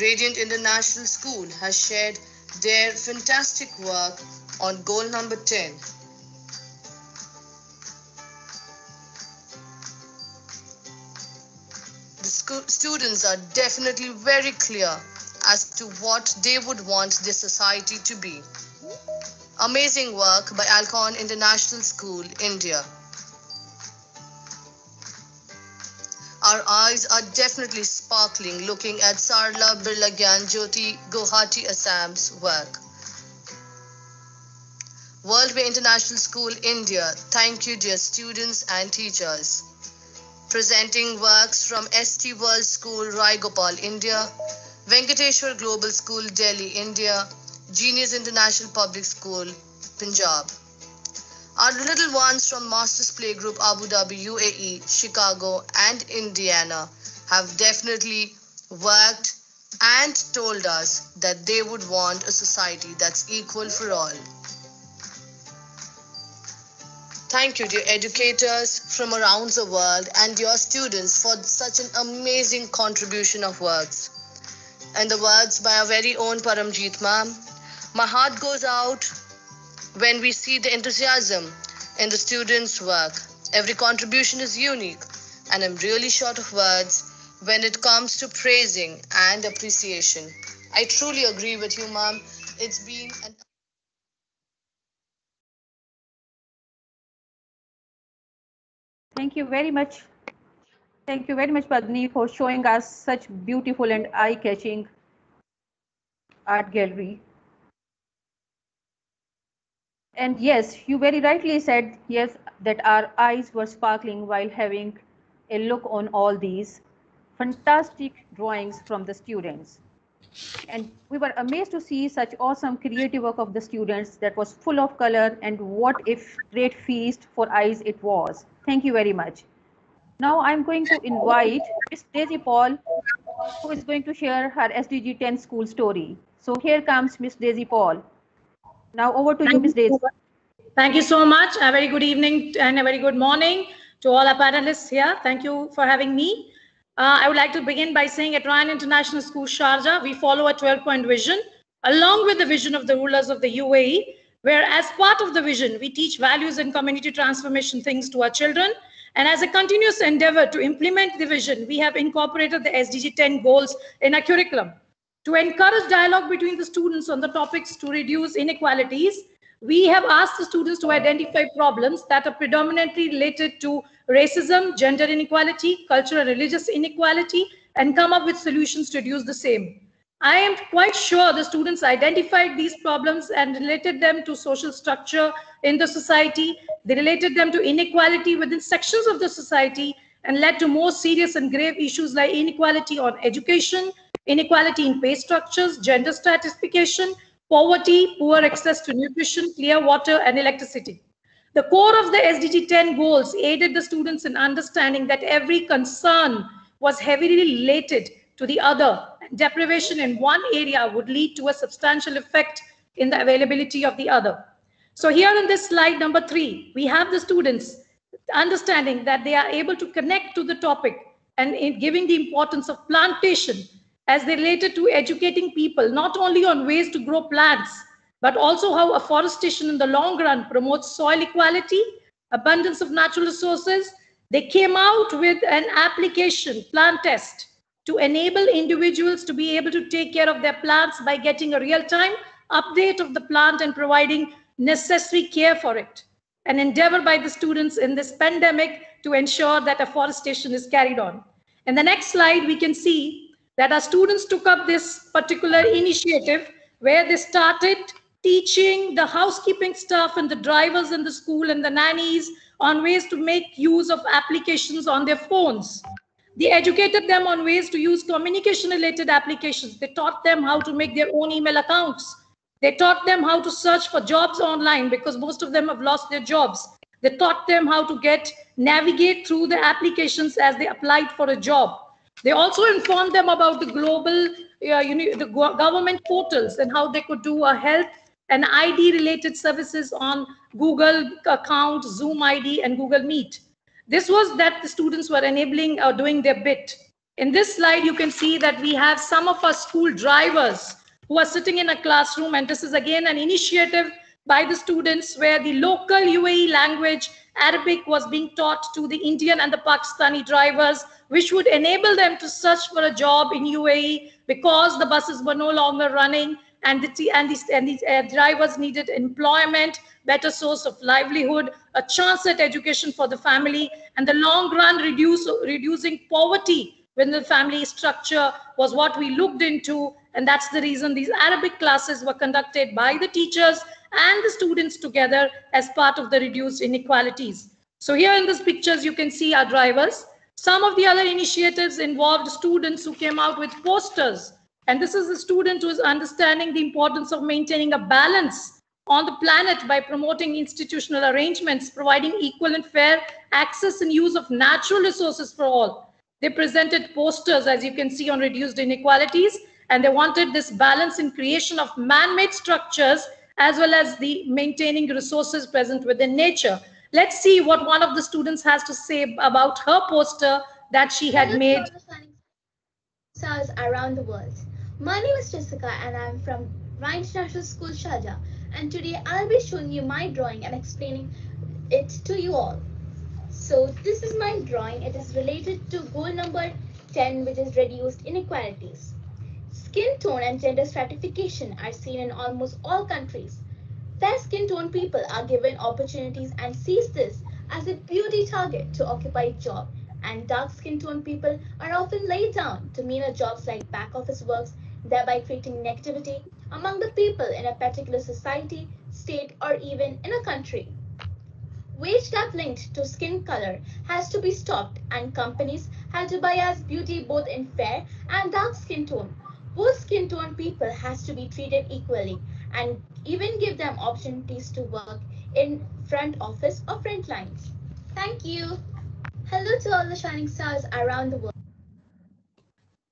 Radiant International School has shared their fantastic work on goal number 10 the students are definitely very clear as to what they would want their society to be. Amazing work by Alcon International School, India. Our eyes are definitely sparkling looking at Sarla Birla Gyan Jyoti Guwahati Assam's work. World Way International School, India. Thank you, dear students and teachers presenting works from ST World School, Raigopal, India, Venkateshwar Global School, Delhi, India, Genius International Public School, Punjab. Our little ones from Masters Playgroup, Abu Dhabi, UAE, Chicago, and Indiana have definitely worked and told us that they would want a society that's equal for all. Thank you, dear educators from around the world and your students for such an amazing contribution of words. And the words by our very own Paramjeet ma'am. My heart goes out when we see the enthusiasm in the students' work. Every contribution is unique, and I'm really short of words when it comes to praising and appreciation. I truly agree with you, ma'am. It's been an Thank you very much. Thank you very much, Padni, for showing us such beautiful and eye-catching art gallery. And yes, you very rightly said, yes, that our eyes were sparkling while having a look on all these fantastic drawings from the students. And we were amazed to see such awesome creative work of the students that was full of color and what if great feast for eyes it was. Thank you very much. Now I'm going to invite Miss Daisy Paul, who is going to share her SDG 10 school story. So here comes Miss Daisy Paul. Now over to you, Miss Daisy. Thank you so much. A very good evening and a very good morning to all our panelists here. Thank you for having me. Uh, I would like to begin by saying at Ryan International School, Sharjah, we follow a 12-point vision along with the vision of the rulers of the UAE, where as part of the vision, we teach values and community transformation things to our children. And as a continuous endeavor to implement the vision, we have incorporated the SDG 10 goals in our curriculum. To encourage dialogue between the students on the topics to reduce inequalities, we have asked the students to identify problems that are predominantly related to racism, gender inequality, cultural and religious inequality, and come up with solutions to reduce the same. I am quite sure the students identified these problems and related them to social structure in the society. They related them to inequality within sections of the society and led to more serious and grave issues like inequality on education, inequality in pay structures, gender stratification, poverty, poor access to nutrition, clear water, and electricity. The core of the SDG 10 goals aided the students in understanding that every concern was heavily related to the other. Deprivation in one area would lead to a substantial effect in the availability of the other. So here in this slide number three, we have the students understanding that they are able to connect to the topic and in giving the importance of plantation as they related to educating people, not only on ways to grow plants, but also how afforestation in the long run promotes soil equality, abundance of natural resources. They came out with an application plant test to enable individuals to be able to take care of their plants by getting a real-time update of the plant and providing necessary care for it. An endeavor by the students in this pandemic to ensure that afforestation is carried on. In the next slide, we can see that our students took up this particular initiative where they started teaching the housekeeping staff and the drivers in the school and the nannies on ways to make use of applications on their phones. They educated them on ways to use communication related applications. They taught them how to make their own email accounts. They taught them how to search for jobs online because most of them have lost their jobs. They taught them how to get navigate through the applications as they applied for a job. They also informed them about the global, uh, you know, the government portals and how they could do a health and ID related services on Google account, Zoom ID, and Google Meet. This was that the students were enabling or uh, doing their bit. In this slide, you can see that we have some of our school drivers who are sitting in a classroom. And this is again an initiative by the students where the local UAE language, Arabic, was being taught to the Indian and the Pakistani drivers which would enable them to search for a job in UAE because the buses were no longer running and the, and these, and these uh, drivers needed employment, better source of livelihood, a chance at education for the family, and the long run reduce, reducing poverty within the family structure was what we looked into. And that's the reason these Arabic classes were conducted by the teachers and the students together as part of the reduced inequalities. So here in these pictures, you can see our drivers. Some of the other initiatives involved students who came out with posters. And this is a student who is understanding the importance of maintaining a balance on the planet by promoting institutional arrangements, providing equal and fair access and use of natural resources for all. They presented posters, as you can see, on reduced inequalities, and they wanted this balance in creation of man-made structures as well as the maintaining resources present within nature. Let's see what one of the students has to say about her poster that she had made. Around the world. My name is Jessica and I'm from Ryan International School, Sharjah. And today I'll be showing you my drawing and explaining it to you all. So this is my drawing. It is related to goal number 10, which is reduced inequalities. Skin tone and gender stratification are seen in almost all countries. Fair skin tone people are given opportunities and sees this as a beauty target to occupy a job and dark skin tone people are often laid down to meaner jobs like back office works, thereby creating negativity among the people in a particular society, state, or even in a country. Wage gap linked to skin color has to be stopped and companies have to bias beauty both in fair and dark skin tone. Both skin tone people has to be treated equally and even give them opportunities to work in front office or front lines. Thank you. Hello to all the shining stars around the world.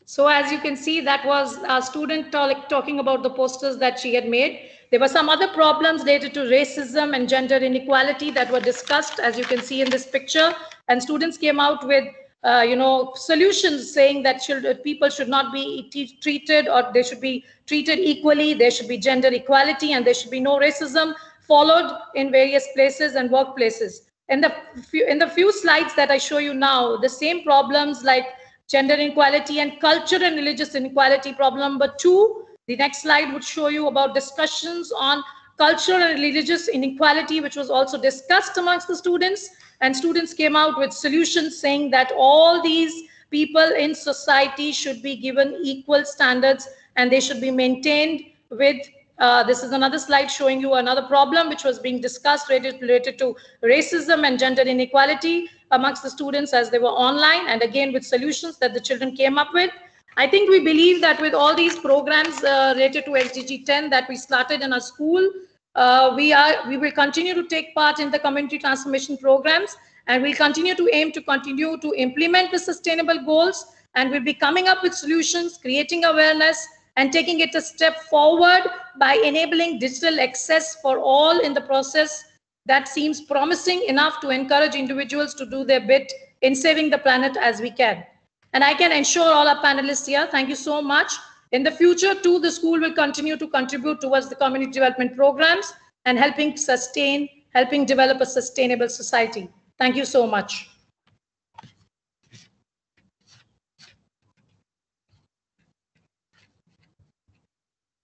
So as you can see, that was a student talk, talking about the posters that she had made. There were some other problems related to racism and gender inequality that were discussed, as you can see in this picture. And students came out with, uh, you know, solutions saying that people should not be treated or they should be treated equally. There should be gender equality and there should be no racism followed in various places and workplaces. In the, few, in the few slides that I show you now, the same problems like gender inequality and culture and religious inequality problem number two. The next slide would show you about discussions on cultural and religious inequality, which was also discussed amongst the students. And students came out with solutions saying that all these people in society should be given equal standards and they should be maintained with uh, this is another slide showing you another problem which was being discussed related, related to racism and gender inequality amongst the students as they were online and again with solutions that the children came up with. I think we believe that with all these programs uh, related to SDG 10 that we started in our school, uh, we are we will continue to take part in the community transformation programs and we'll continue to aim to continue to implement the sustainable goals and we'll be coming up with solutions, creating awareness, and taking it a step forward by enabling digital access for all in the process that seems promising enough to encourage individuals to do their bit in saving the planet as we can. And I can ensure all our panelists here, thank you so much. In the future too, the school will continue to contribute towards the community development programs and helping sustain, helping develop a sustainable society. Thank you so much.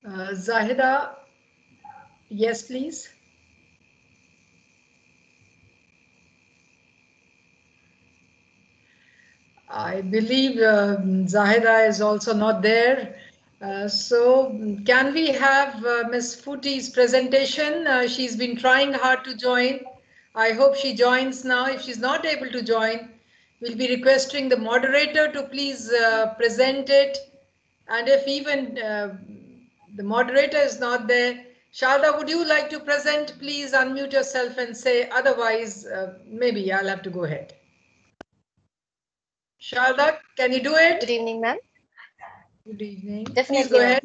Uh, Zahida, yes, please. I believe Zahida is also not there. Uh, so can we have uh, Ms. Phuti's presentation? Uh, she's been trying hard to join. I hope she joins now. If she's not able to join, we'll be requesting the moderator to please uh, present it. And if even uh, the moderator is not there. Sharda, would you like to present? Please unmute yourself and say otherwise, uh, maybe I'll have to go ahead. Sharda, can you do it? Good evening, ma'am. Good evening. Definitely. Please go ahead.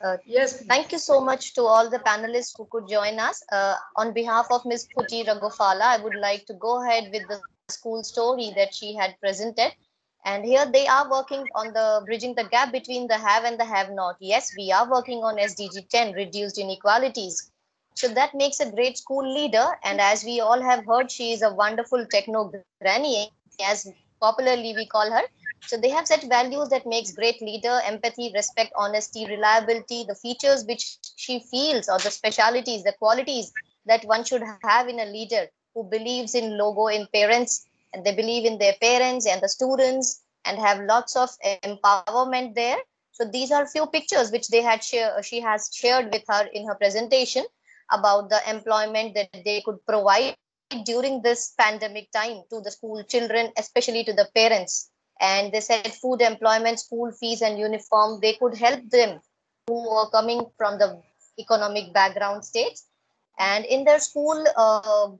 Uh, yes. Thank you so much to all the panelists who could join us. Uh, on behalf of Ms. Phuti Ragophala, I would like to go ahead with the school story that she had presented. And here they are working on the bridging the gap between the have and the have not. Yes, we are working on SDG 10, reduced inequalities. So that makes a great school leader. And as we all have heard, she is a wonderful techno granny, as popularly we call her. So they have set values that makes great leader, empathy, respect, honesty, reliability, the features which she feels or the specialities, the qualities that one should have in a leader who believes in logo in parents and they believe in their parents and the students and have lots of empowerment there. So these are few pictures which they had share, she has shared with her in her presentation about the employment that they could provide during this pandemic time to the school children, especially to the parents. And they said food, employment, school fees, and uniform, they could help them who are coming from the economic background states. And in their school, uh,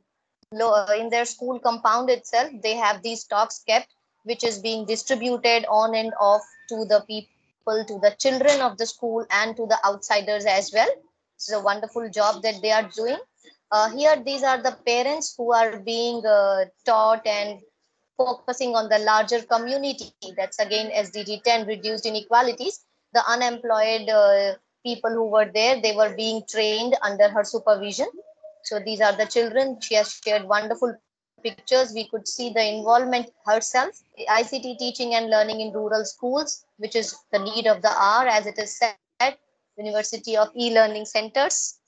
in their school compound itself, they have these stocks kept, which is being distributed on and off to the people, to the children of the school, and to the outsiders as well. It's a wonderful job that they are doing. Uh, here, these are the parents who are being uh, taught and focusing on the larger community. That's again SDG 10, reduced inequalities. The unemployed uh, people who were there, they were being trained under her supervision. So these are the children. She has shared wonderful pictures. We could see the involvement herself. ICT teaching and learning in rural schools, which is the need of the hour, as it is said, University of E-Learning Centers.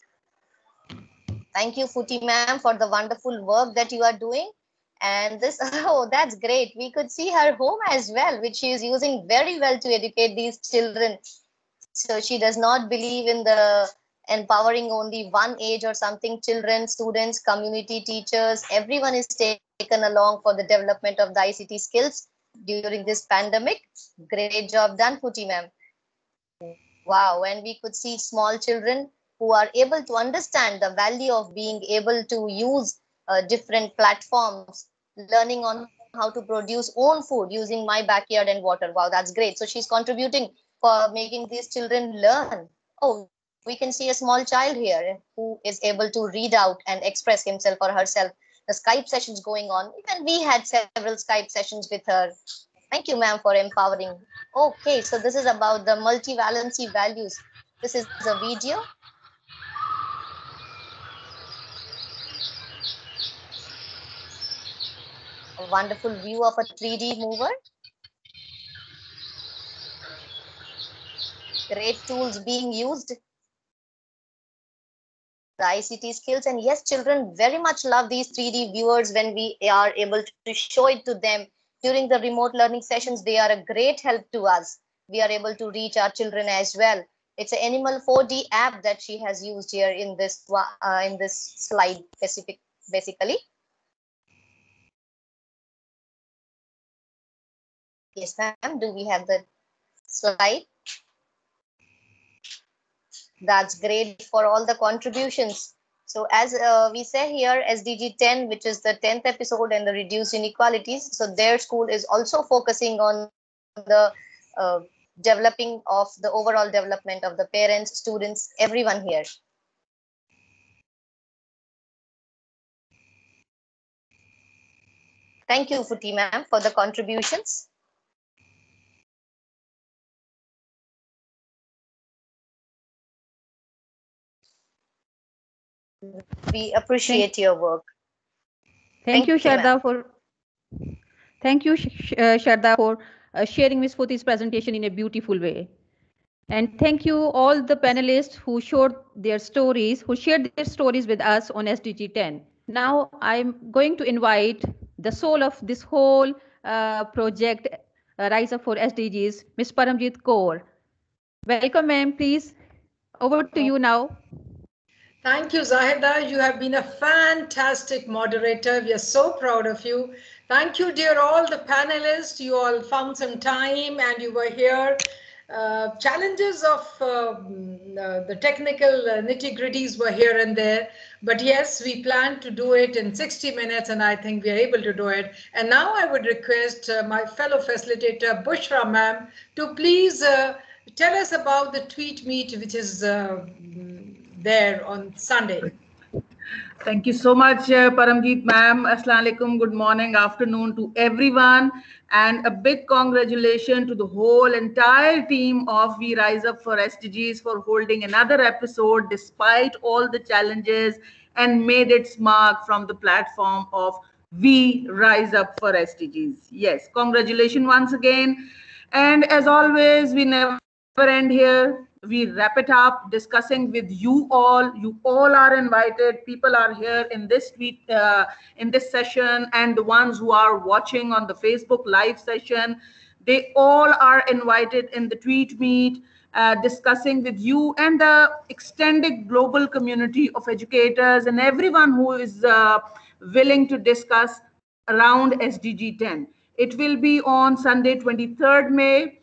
Thank you, Phuti ma'am, for the wonderful work that you are doing. And this, oh, that's great. We could see her home as well, which she is using very well to educate these children. So she does not believe in the empowering only one age or something. Children, students, community teachers, everyone is taken along for the development of the ICT skills during this pandemic. Great job done, Phuti ma'am. Wow, and we could see small children who are able to understand the value of being able to use uh, different platforms, learning on how to produce own food using my backyard and water. Wow, that's great. So she's contributing for making these children learn. Oh, we can see a small child here who is able to read out and express himself or herself. The Skype sessions going on. Even we had several Skype sessions with her. Thank you, ma'am, for empowering. Okay, so this is about the multivalency values. This is the video. A wonderful view of a 3D mover. Great tools being used. The ICT skills and yes, children very much love these 3D viewers when we are able to show it to them during the remote learning sessions. They are a great help to us. We are able to reach our children as well. It's an Animal 4D app that she has used here in this uh, in this slide specific basically. Yes, ma'am. Do we have the slide? That's great for all the contributions. So as uh, we say here, SDG 10, which is the 10th episode and the reduced inequalities. So their school is also focusing on the uh, developing of the overall development of the parents, students, everyone here. Thank you, Phuti ma'am, for the contributions. We appreciate Thank- your work. Thank, you, you. Sharda, for thank you, Sh- Sh- uh, Sharda, for uh, sharing Ms. Phuti's presentation in a beautiful way. And thank you all the panelists who showed their stories, who shared their stories with us on SDG 10. Now I'm going to invite the soul of this whole uh, project, uh, Rise Up for SDGs, Ms. Paramjit Kaur. Welcome, ma'am, please. Over to you now. Thank you, Zahida. You have been a fantastic moderator. We are so proud of you. Thank you, dear all the panelists. You all found some time and you were here. Uh, challenges of uh, uh, the technical uh, nitty gritties were here and there. But yes, we planned to do it in 60 minutes and I think we are able to do it. And now I would request uh, my fellow facilitator, Bushra ma'am, to please uh, tell us about the tweet meet, which is there on Sunday. Thank you so much, uh, Paramjeet ma'am. Assalamu alaikum. Good morning, afternoon to everyone. And a big congratulations to the whole entire team of We Rise Up for SDGs for holding another episode despite all the challenges and made its mark from the platform of We Rise Up for SDGs. Yes, congratulations once again. And as always, we never end here we wrap it up discussing with you all. You all are invited. People are here in this tweet uh, in this session and the ones who are watching on the facebook live session they all are invited in the tweet meet uh, discussing with you and the extended global community of educators and everyone who is uh, willing to discuss around sdg 10 it will be on sunday 23rd may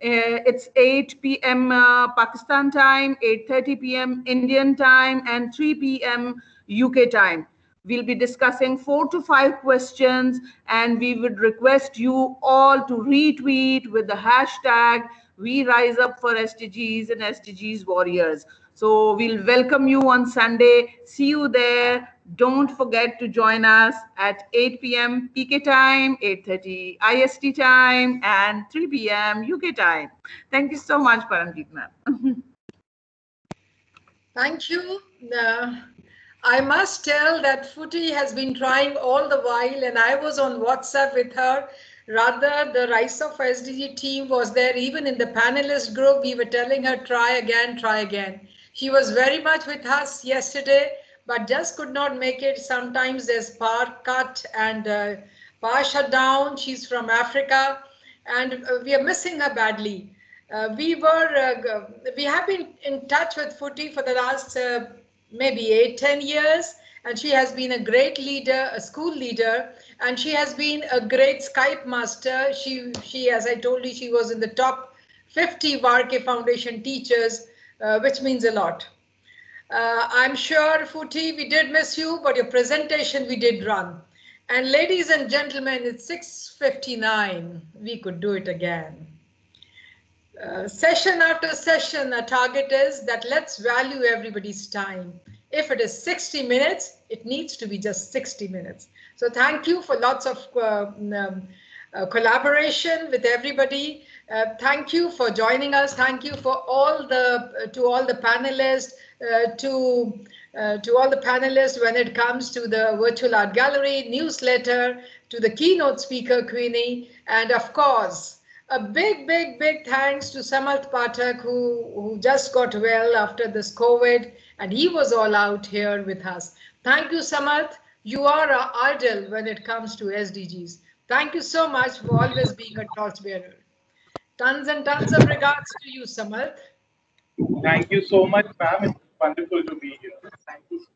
it's 8 p.m. Uh, Pakistan time, 8:30 p.m. Indian time, and 3 p.m. UK time. We'll be discussing four to five questions, and we would request you all to retweet with the hashtag We Rise Up for SDGs and SDGs Warriors. So we'll welcome you on Sunday. See you there. Don't forget to join us at 8 p.m. PK time, 8.30 IST time, and 3 p.m. UK time. Thank you so much, Paramjeet ma'am. Thank you. Uh, I must tell that Phuti has been trying all the while, and I was on WhatsApp with her. Rather, the Rise of SDG team was there, even in the panelist group. We were telling her, try again, try again. She was very much with us yesterday, but just could not make it. Sometimes there's power cut and uh, power shut down. She's from Africa, and uh, we are missing her badly. Uh, we were, uh, we have been in touch with Phuti for the last uh, maybe eight, ten years, and she has been a great leader, a school leader, and she has been a great Skype master. She, she, as I told you, she was in the top 50 Varkey Foundation teachers, uh, which means a lot. Uh, I'm sure, Phuti, we did miss you, but your presentation we did run. And ladies and gentlemen, it's 6.59. We could do it again. Uh, session after session, the target is that let's value everybody's time. If it is 60 minutes, it needs to be just 60 minutes. So thank you for lots of uh, um, uh, collaboration with everybody. Uh, thank you for joining us. Thank you for all the to all the panelists, uh, to uh, to all the panelists when it comes to the virtual art gallery newsletter, to the keynote speaker Queenie, and of course a big, big, big thanks to Samarth Pathak, who, who just got well after this COVID, and he was all out here with us. Thank you, Samarth. You are our idol when it comes to SDGs. Thank you so much for always being a torchbearer. Tons and tons of regards to you, Samarth. Thank you so much, ma'am. It's wonderful to be here. Thank you.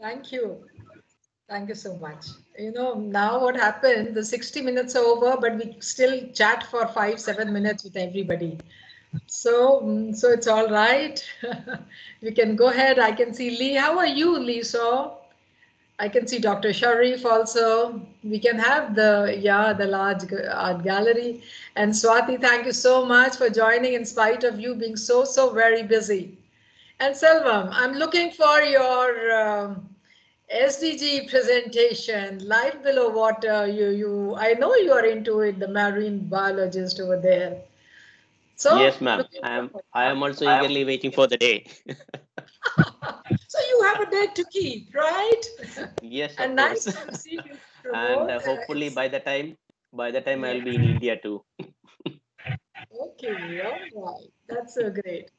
Thank you. Thank you so much. You know, now what happened, the 60 minutes are over, but we still chat for five, seven minutes with everybody. So, mm, so it's all right. we can go ahead. I can see Lee. How are you, Lee? So I can see Dr. Sharif also. We can have the, yeah, the large art gallery. And Swati, thank you so much for joining in spite of you being so, so very busy. And Selvam, I'm looking for your, um, SDG presentation, life below water. You, you, I know you are into it, the marine biologist over there. So yes, ma'am. I am. I am also eagerly waiting for the day. so you have a date to keep, right? Yes, and nice to see you. and uh, hopefully by the time, by the time I'll be in India too. okay, all right. That's so great.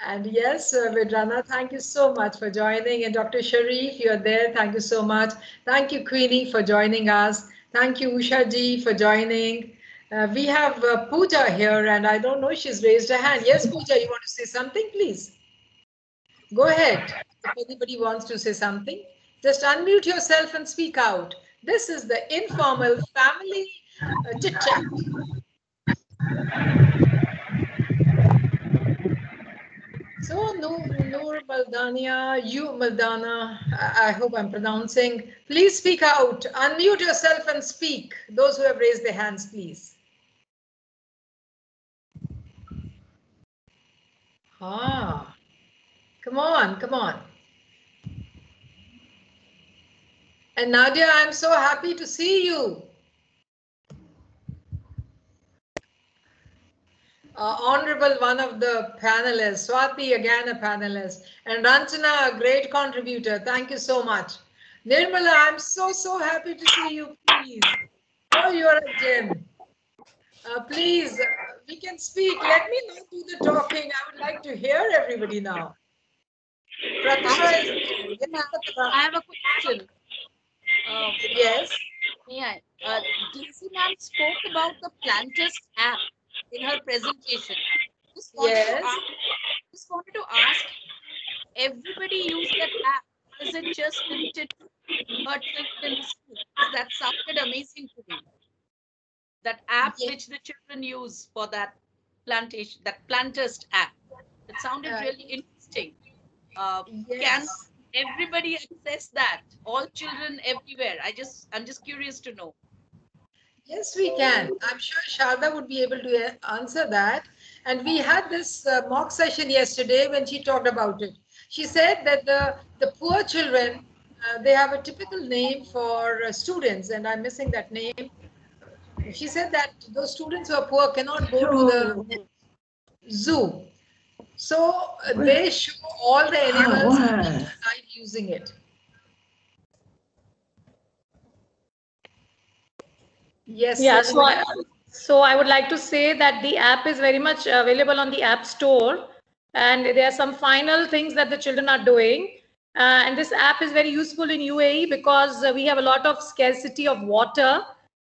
And yes, uh, Vedrana, thank you so much for joining. And Dr. Sharif, you're there. Thank you so much. Thank you, Queenie, for joining us. Thank you, Usha ji, for joining. Uh, we have uh, Pooja here, and I don't know she's raised her hand. Yes, Pooja, you want to say something, please? Go ahead. If anybody wants to say something, just unmute yourself and speak out. This is the informal family uh, chit chat. So, Noor, Noor Maldania, you Maldana, I, I hope I'm pronouncing. Please speak out. Unmute yourself and speak. Those who have raised their hands, please. Ah, come on, come on. And Nadia, I'm so happy to see you. uh, honorable one of the panelists, Swati again a panelist, and Ranjana a great contributor. Thank you so much. Nirmala, I'm so, so happy to see you, please. Oh, you're a gem. Uh, please, uh, we can speak. Let me not do the talking. I would like to hear everybody now. I have a question. Uh, yes. Yeah, uh, Daisy ma'am spoke about the Plantist app in her presentation. Just yes. Ask, just wanted to ask, everybody use that app? Is it just limited to school? That sounded amazing to me. That app yes. which the children use for that plantation, that Plantist app. It sounded really interesting. Uh, yes. Can everybody access that? All children everywhere. I just, I'm just curious to know. Yes, we can. I'm sure Sharda would be able to uh, answer that. And we had this uh, mock session yesterday when she talked about it. She said that the, the poor children, uh, they have a typical name for uh, students, and I'm missing that name. She said that those students who are poor cannot go to the zoo. So uh, they show all the animals inside using it. Yes. Yeah. So I, so I would like to say that the app is very much available on the App Store, and there are some final things that the children are doing. Uh, and this app is very useful in UAE because uh, we have a lot of scarcity of water.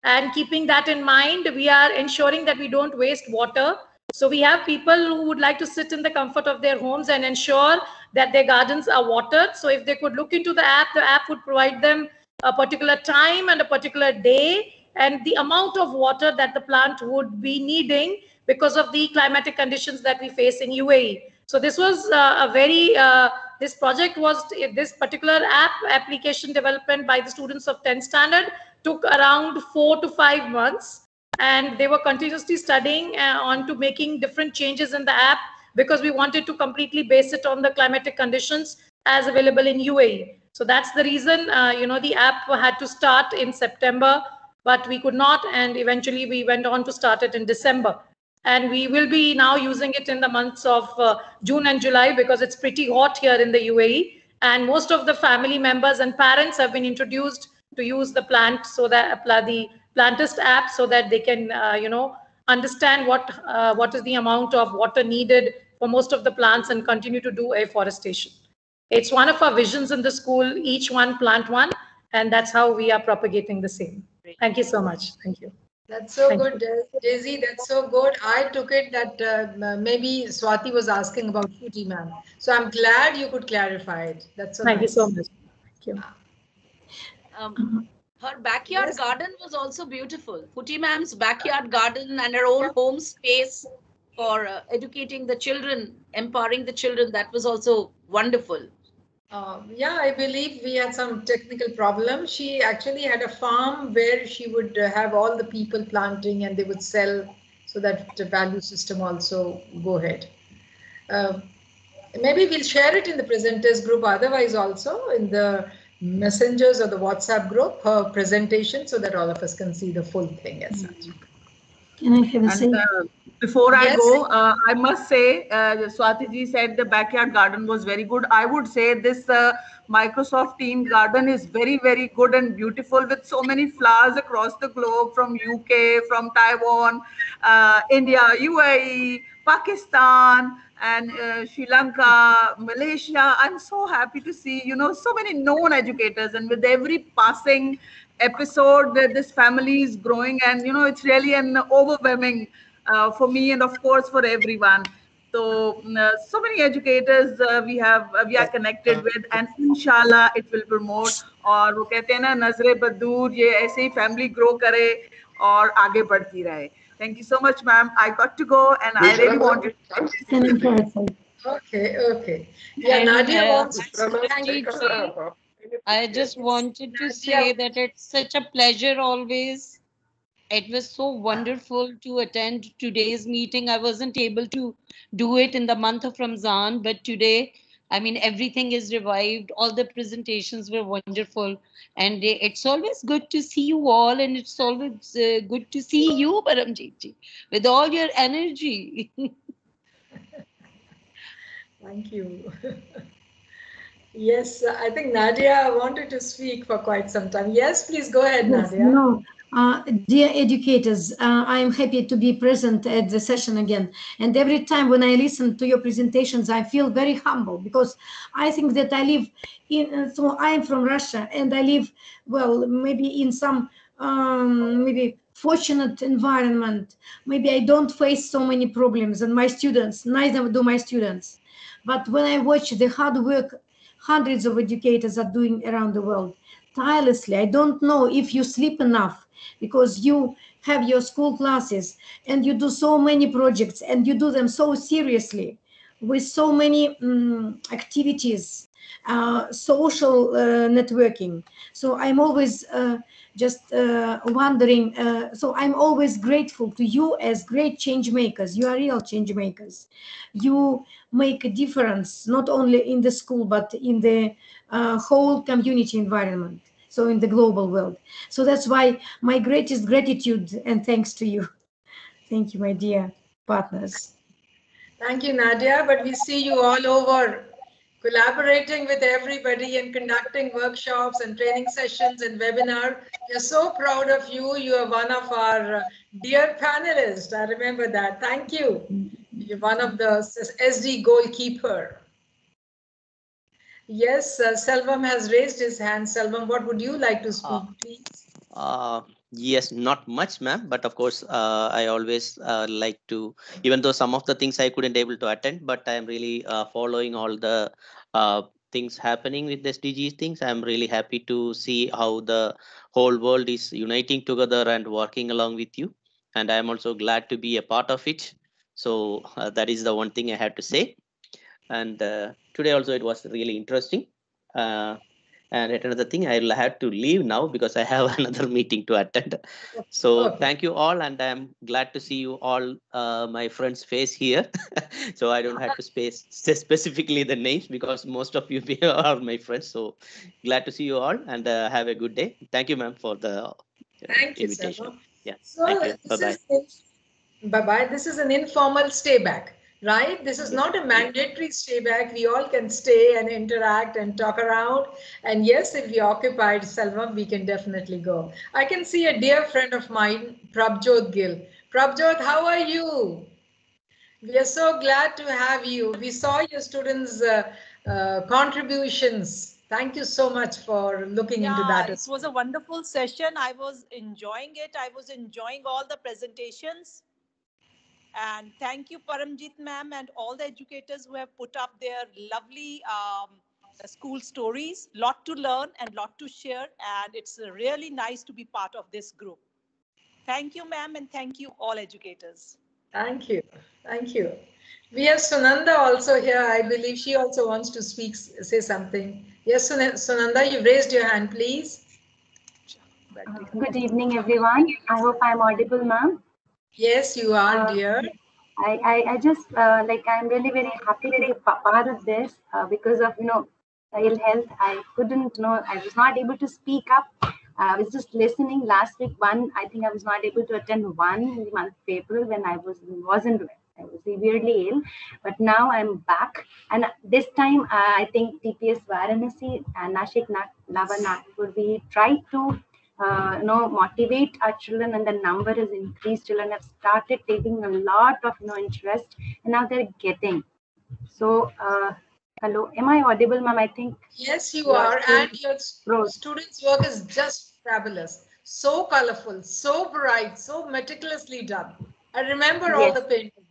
And keeping that in mind, we are ensuring that we don't waste water. So we have people who would like to sit in the comfort of their homes and ensure that their gardens are watered. So if they could look into the app, the app would provide them a particular time and a particular day and the amount of water that the plant would be needing because of the climatic conditions that we face in UAE. So this was uh, a very, uh, this project was, this particular app application development by the students of 10th standard took around four to five months. And they were continuously studying uh, on to making different changes in the app because we wanted to completely base it on the climatic conditions as available in UAE. So that's the reason, uh, you know, the app had to start in September, but we could not. And eventually we went on to start it in December. And we will be now using it in the months of uh, June and July because it's pretty hot here in the UAE. And most of the family members and parents have been introduced to use the plant so that the Plantist app so that they can, uh, you know, understand what uh, what is the amount of water needed for most of the plants and continue to do afforestation. It's one of our visions in the school, each one plant one, and that's how we are propagating the same. Thank you so much. Thank you. That's so Thank good, uh, Daisy. That's so good. I took it that uh, maybe Swati was asking about Phuti ma'am. So I'm glad you could clarify it. That's so Thank nice. you so much. Thank you. Um, her backyard garden was also beautiful. Phuti ma'am's backyard garden and her own home space for uh, educating the children, empowering the children. That was also wonderful. Um, yeah, I believe we had some technical problem. She actually had a farm where she would uh, have all the people planting and they would sell so that the value system also go ahead. Uh, maybe we'll share it in the presenters group otherwise also in the messengers or the WhatsApp group, her presentation so that all of us can see the full thing as such. Can I have a say? Uh, before I Yes. go, uh, I must say, uh, Swati ji said the backyard garden was very good. I would say this uh, Microsoft Team garden is very, very good and beautiful with so many flowers across the globe from UK, from Taiwan, uh, India, UAE, Pakistan, and uh, Sri Lanka, Malaysia. I'm so happy to see, you know, so many known educators. And with every passing episode, that this family is growing. And, you know, it's really an overwhelming uh, for me and, of course, for everyone. So, uh, so many educators uh, we have uh, we are connected with, and inshallah it will promote. और वो कहते हैं ना नजरे बदूर ये ऐसे ही फैमिली ग्रो करे और आगे बढ़ती रहे Thank you so much, ma'am. I got to go, and I really wanted. Can I have a say? Okay, okay. Yeah, And, Nadia uh, wants to thank you. I just wanted to say that it's such a pleasure always. It was so wonderful to attend today's meeting. I wasn't able to do it in the month of Ramzan, but today, I mean, everything is revived. All the presentations were wonderful. And it's always good to see you all, and it's always uh, good to see you, Paramjit ji, with all your energy. Thank you. Yes, I think Nadia wanted to speak for quite some time. Yes, please go ahead, Yes, Nadia. no. Uh, dear educators, uh, I am happy to be present at the session again. And every time when I listen to your presentations, I feel very humble because I think that I live in, so I am from Russia and I live, well, maybe in some, um, maybe fortunate environment. Maybe I don't face so many problems and my students, neither do my students. But when I watch the hard work hundreds of educators are doing around the world tirelessly. I don't know if you sleep enough because you have your school classes and you do so many projects and you do them so seriously with so many um, activities, uh, social uh, networking. So I'm always uh, just uh, wondering. Uh, so I'm always grateful to you as great change makers. You are real change makers. You make a difference not only in the school but in the uh, whole community environment so in the global world so that's why my greatest gratitude and thanks to you thank you my dear partners Thank you, Nadia. But we see you all over collaborating with everybody and conducting workshops and training sessions and webinar. We're so proud of you. You are one of our dear panelists. I remember that. Thank you. You're one of the SDG Goalkeeper. Yes, uh, Selvam has raised his hand. Selvam, what would you like to speak, please? Uh, Yes, not much, ma'am. But of course, uh, I always uh, like to, even though some of the things I couldn't able to attend, but I am really uh, following all the uh, things happening with the SDG things. I'm really happy to see how the whole world is uniting together and working along with you. And I'm also glad to be a part of it. So uh, that is the one thing I have to say. And uh, today also it was really interesting. And at another thing, I'll have to leave now because I have another meeting to attend. So Okay. thank you all, and I'm glad to see you all, uh, my friends' face here. so I don't have to space say specifically the names because most of you are my friends. So glad to see you all, and uh, have a good day. Thank you, ma'am, for the uh, Thank you, invitation. Yeah, So thank you. bye-bye bye bye. This is an informal stay back, right? This is not a mandatory stay back. We all can stay and interact and talk around. And yes, if we occupied Selva, we can definitely go. I can see a dear friend of mine, Prabjot Gill. Prabjot, how are you? We are so glad to have you. We saw your students' uh, uh, contributions. Thank you so much for looking into Yeah, that. it was a wonderful session. I was enjoying it. I was enjoying all the presentations. And thank you, Paramjit ma'am, and all the educators who have put up their lovely um, school stories. Lot to learn and lot to share. And it's really nice to be part of this group. Thank you, ma'am, and thank you, all educators. Thank you. Thank you. We have Sunanda also here. I believe she also wants to speak, say something. Yes, Sunanda, you've raised your hand, please. Good evening, everyone. I hope I'm audible, ma'am. Yes, you are, dear. I, I, I just uh, like I'm really very happy to be part of this uh, because of you know ill health. I couldn't you know I was not able to speak up. I was just listening last week. One, I think I was not able to attend one in the month of April when I was wasn't well. I was severely ill, but now I'm back. And this time, uh, I think DPS Varanasi and Nashik Na- Nava Nagpur, we tried to uh, you know motivate our children and the number has increased children have started taking a lot of you know interest and now they're getting so uh, hello am i audible ma'am i think Yes, you are. And your s- froze. students' work is just fabulous. So colorful, so bright, so meticulously done. I remember all the paintings.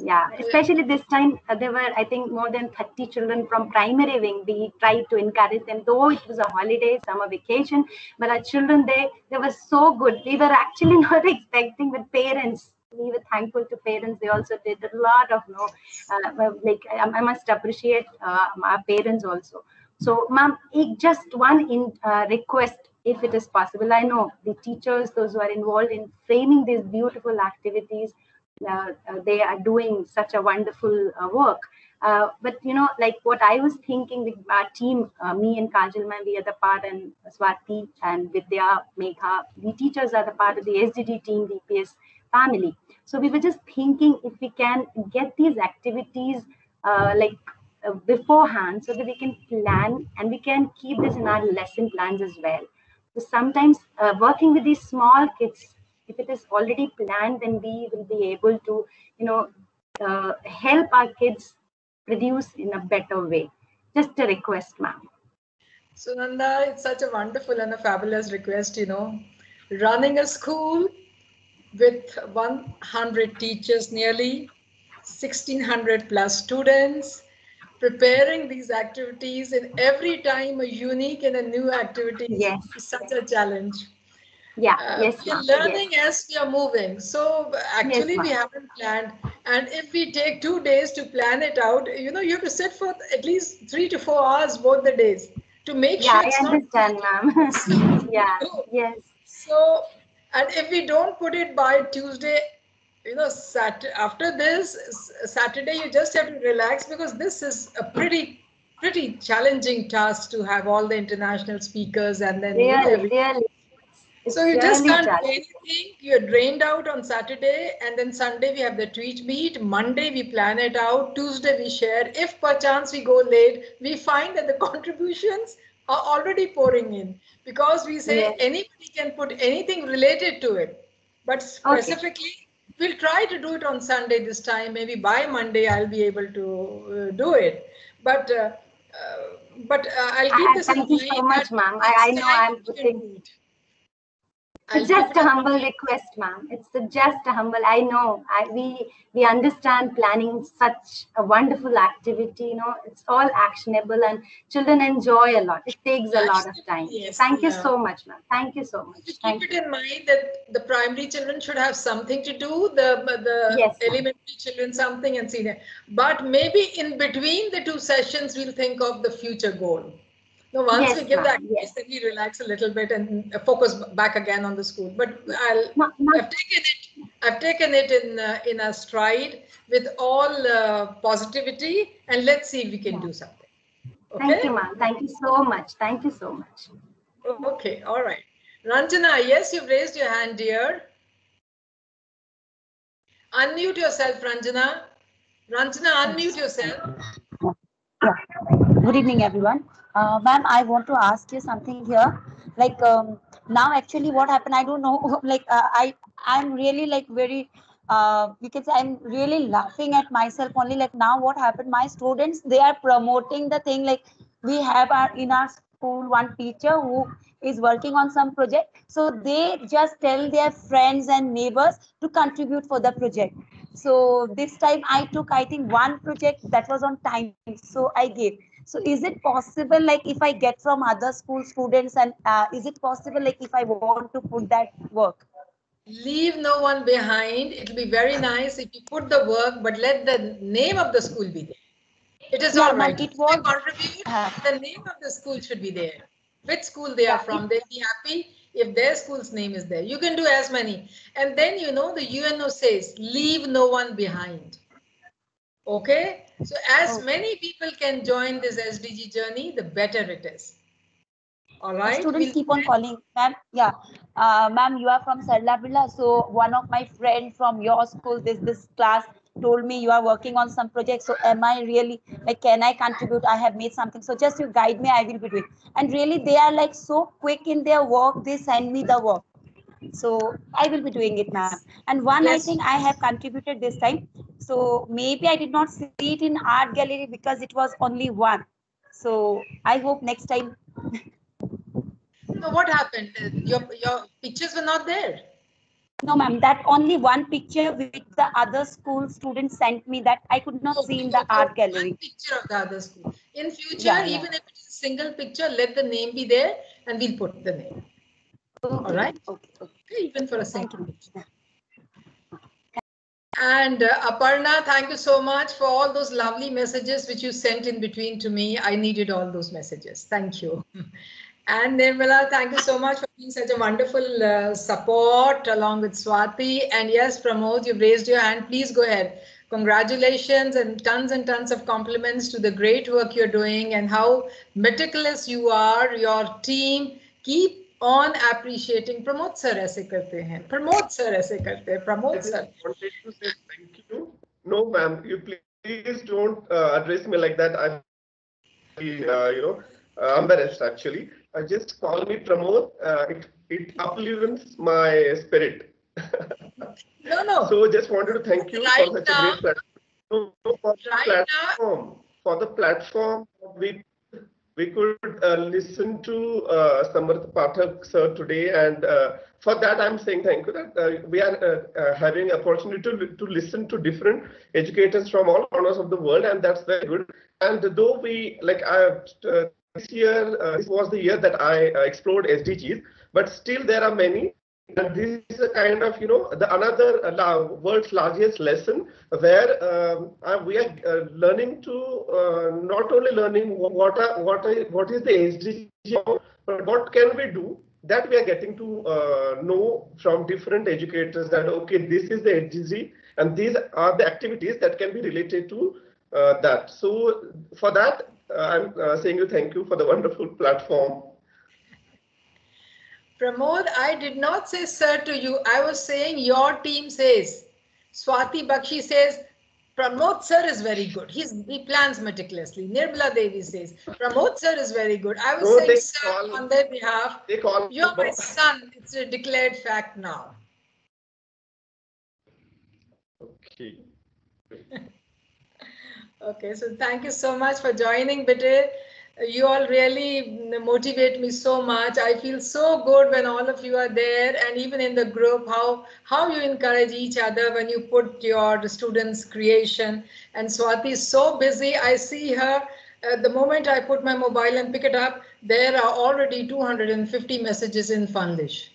Yeah especially this time uh, there were i think more than 30 children from primary wing. We tried to encourage them though it was a holiday summer vacation but our children they they were so good. We were actually not expecting the parents. We were thankful to parents. They also did a lot of no uh, like I, I must appreciate uh, our parents also. So ma'am just one in uh, request if it is possible. I know the teachers those who are involved in framing these beautiful activities they are doing such a wonderful uh, work. Uh, but you know, like what I was thinking with our team, uh, me and Kajal, ma'am, we are the part, and Swati and Vidya, Megha, the teachers are the part of the SDG team, DPS family. So we were just thinking if we can get these activities uh, like uh, beforehand, so that we can plan and we can keep this in our lesson plans as well. So sometimes uh, working with these small kids if it is already planned then we will be able to you know uh, help our kids produce in a better way just a request ma'am Sunanda, it's such a wonderful and a fabulous request, you know. Running a school with 100 teachers nearly, 1600 plus students, preparing these activities and every time a unique and a new activity is such a challenge. Yeah Uh, yes we are ma'am learning as we are moving. So actually we haven't planned. And if we take two days to plan it out, you know, you have to sit for at least three to four hours both the days to make yeah sure i it's not understand ma'am. Yeah yes. so, and if we don't put it by Tuesday, you know, Sat after this Saturday, you just have to relax because this is a pretty, pretty challenging task to have all the international speakers and then you know, really so you just can't do anything. You're drained out on Saturday, and then Sunday we have the tweet meet. Monday we plan it out. Tuesday we share. If perchance we go late, we find that the contributions are already pouring in because we say Yes. anybody can put anything related to it. But specifically, we'll try to do it on Sunday this time. Maybe by Monday I'll be able to uh, do it. But uh, uh, but uh, I'll keep I- this in thank you so much ma'am i, I know i'm putting it. Just a humble request, ma'am. It's just a humble. I know. I we we understand planning such a wonderful activity. You know, it's all actionable and children enjoy a lot. It takes a lot of time. Yes, Thank you yeah. so much, ma'am. Thank you so much. Thank Keep it in mind that the primary children should have something to do, the the Yes, elementary children something and senior. But maybe in between the two sessions, we'll think of the future goal. No, once Yes, we give that, yes. then we relax a little bit and focus back again on the school. But I'll, I've taken it, I've taken it in uh, in a stride with all uh, positivity, and let's see if we can do something. Thank you, ma'am. Thank you so much. Thank you so much. Okay, all right. Ranjana, yes, you've raised your hand, dear. Unmute yourself, Ranjana. Ranjana, unmute yourself. Good evening, everyone. Uh, ma'am, I want to ask you something here. Like um, now, actually, what happened? I don't know. Like uh, I, I'm really like very. Uh, because I'm really laughing at myself only. Like now, what happened? My students they are promoting the thing. Like we have our in our school one teacher who is working on some project. So they just tell their friends and neighbors to contribute for the project. So this time I took, I think, one project that was on time. So I gave. So is it possible, like if I get from other school students, and uh, is it possible, like if I want to put that work? Leave no one behind. It'll be very nice if you put the work, but let the name of the school be there. It is Yeah, all right. it was- contribute, the name of the school should be there. Which school they are from, they'll be happy if their school's name is there. You can do as many. And then, you know, the UNO says, leave no one behind. Okay? So as many people can join this SDG journey, the better it is. All right. The students We'll- keep on calling, ma'am. Yeah, uh, ma'am, you are from Sarla Birla. So one of my friends from your school, this this class, told me you are working on some project. So am I really like? Can I contribute? I have made something. So just you guide me. I will be doing. And really, they are like so quick in their work. They send me the work. So I will be doing it, ma'am. And one I think I have contributed this time. So maybe I did not see it in art gallery because it was only one. So I hope next time So what happened? Uh, Your, your pictures were not there. No, ma'am, that only one picture which the other school students sent me that I could not see in the art gallery. picture of the other school. In future, Yeah, yeah. even if it is a single picture, let the name be there and we'll put the name. All right? Okay, okay. Even for a second. And uh, Aparna, thank you so much for all those lovely messages which you sent in between to me. I needed all those messages. Thank you. And Nirmala, thank you so much for being such a wonderful uh, support along with Swati. And yes, Pramod, you've raised your hand. Please go ahead. Congratulations and tons and tons of compliments to the great work you're doing and how meticulous you are, your team. Keep on appreciating Pramod sir aise karte hain Pramod sir aise karte hain Pramod sir thank you. No ma'am you please don't uh, address me like that. I'm uh, you know uh, embarrassed actually. Just call me Pramod uh, it it uplifts my spirit. No no. So just wanted to thank you for such a great platform, for, the platform. for the platform we we could uh, listen to uh, Samarth Pathak sir today, and uh, for that I'm saying thank you. That uh, we are uh, uh, having opportunity to, to listen to different educators from all corners of the world, and that's very good. And though we like I uh, this year, this was the year that I explored SDGs, but still there are many. This is a kind of, you know, the another uh, world's largest lesson where um, uh, we are uh, learning to uh, not only learning what are, what are, what is the SDG, but what can we do that we are getting to uh, know from different educators that okay, this is the SDG and these are the activities that can be related to uh, that. So for that, I'm saying you thank you for the wonderful platform. Pramod, I did not say sir to you. I was saying your team says. Swati Bakshi says, Pramod sir is very good. He's, he plans meticulously. Nirmala Devi says, Pramod sir is very good. I was saying sir call- on their behalf. They call You're my son. It's a declared fact now. Okay. Okay, so thank you so much for joining, Bitte. You all really motivate me so much. I feel so good when all of you are there and even in the group, how, how you encourage each other when you put your students' creation. And Swati is so busy. I see her uh, the moment I put my mobile and pick it up, there are already 250 messages in Fundish.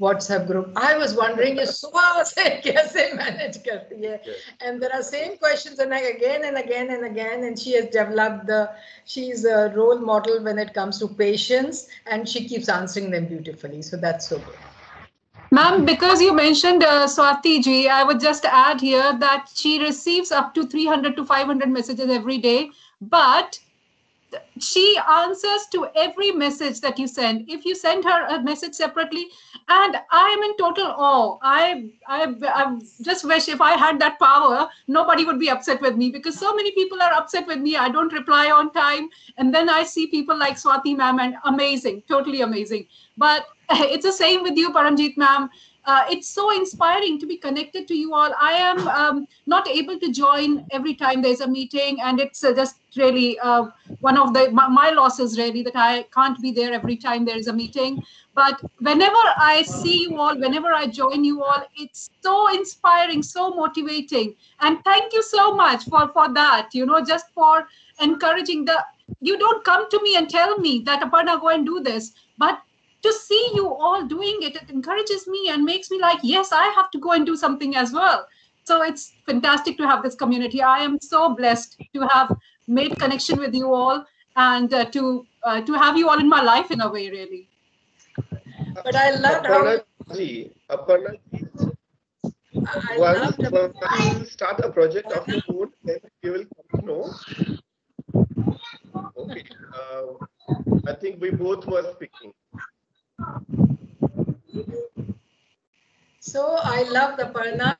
WhatsApp group. I was wondering, and there are same questions and again and again and again. And she has developed the, She is a role model when it comes to patience and she keeps answering them beautifully. So that's so good. Ma'am, because you mentioned uh, Swati ji, I would just add here that she receives up to 300 to 500 messages every day. But she answers to every message that you send. If you send her a message separately, and I am in total awe. I, I, I just wish if I had that power, nobody would be upset with me because so many people are upset with me. I don't reply on time, and then I see people like Swati ma'am, and amazing, totally amazing. But it's the same with you, Paramjeet ma'am uh, it's so inspiring to be connected to you all. I am um, not able to join every time there's a meeting, and it's uh, just really uh, one of the my, my, losses really that I can't be there every time there is a meeting. But whenever I see you all, whenever I join you all, it's so inspiring, so motivating, and thank you so much for for that. You know, just for encouraging the. You don't come to me and tell me that Aparna go and do this, but to see you all doing it, it encourages me and makes me like, yes, I have to go and do something as well. So it's fantastic to have this community. I am so blessed to have made connection with you all and uh, to uh, to have you all in my life in a way, really. But I loved how. Ji, Aparna, I once, once you start a project of your own, then you will come to know. Okay. Uh, I think we both were speaking. So I love the Parna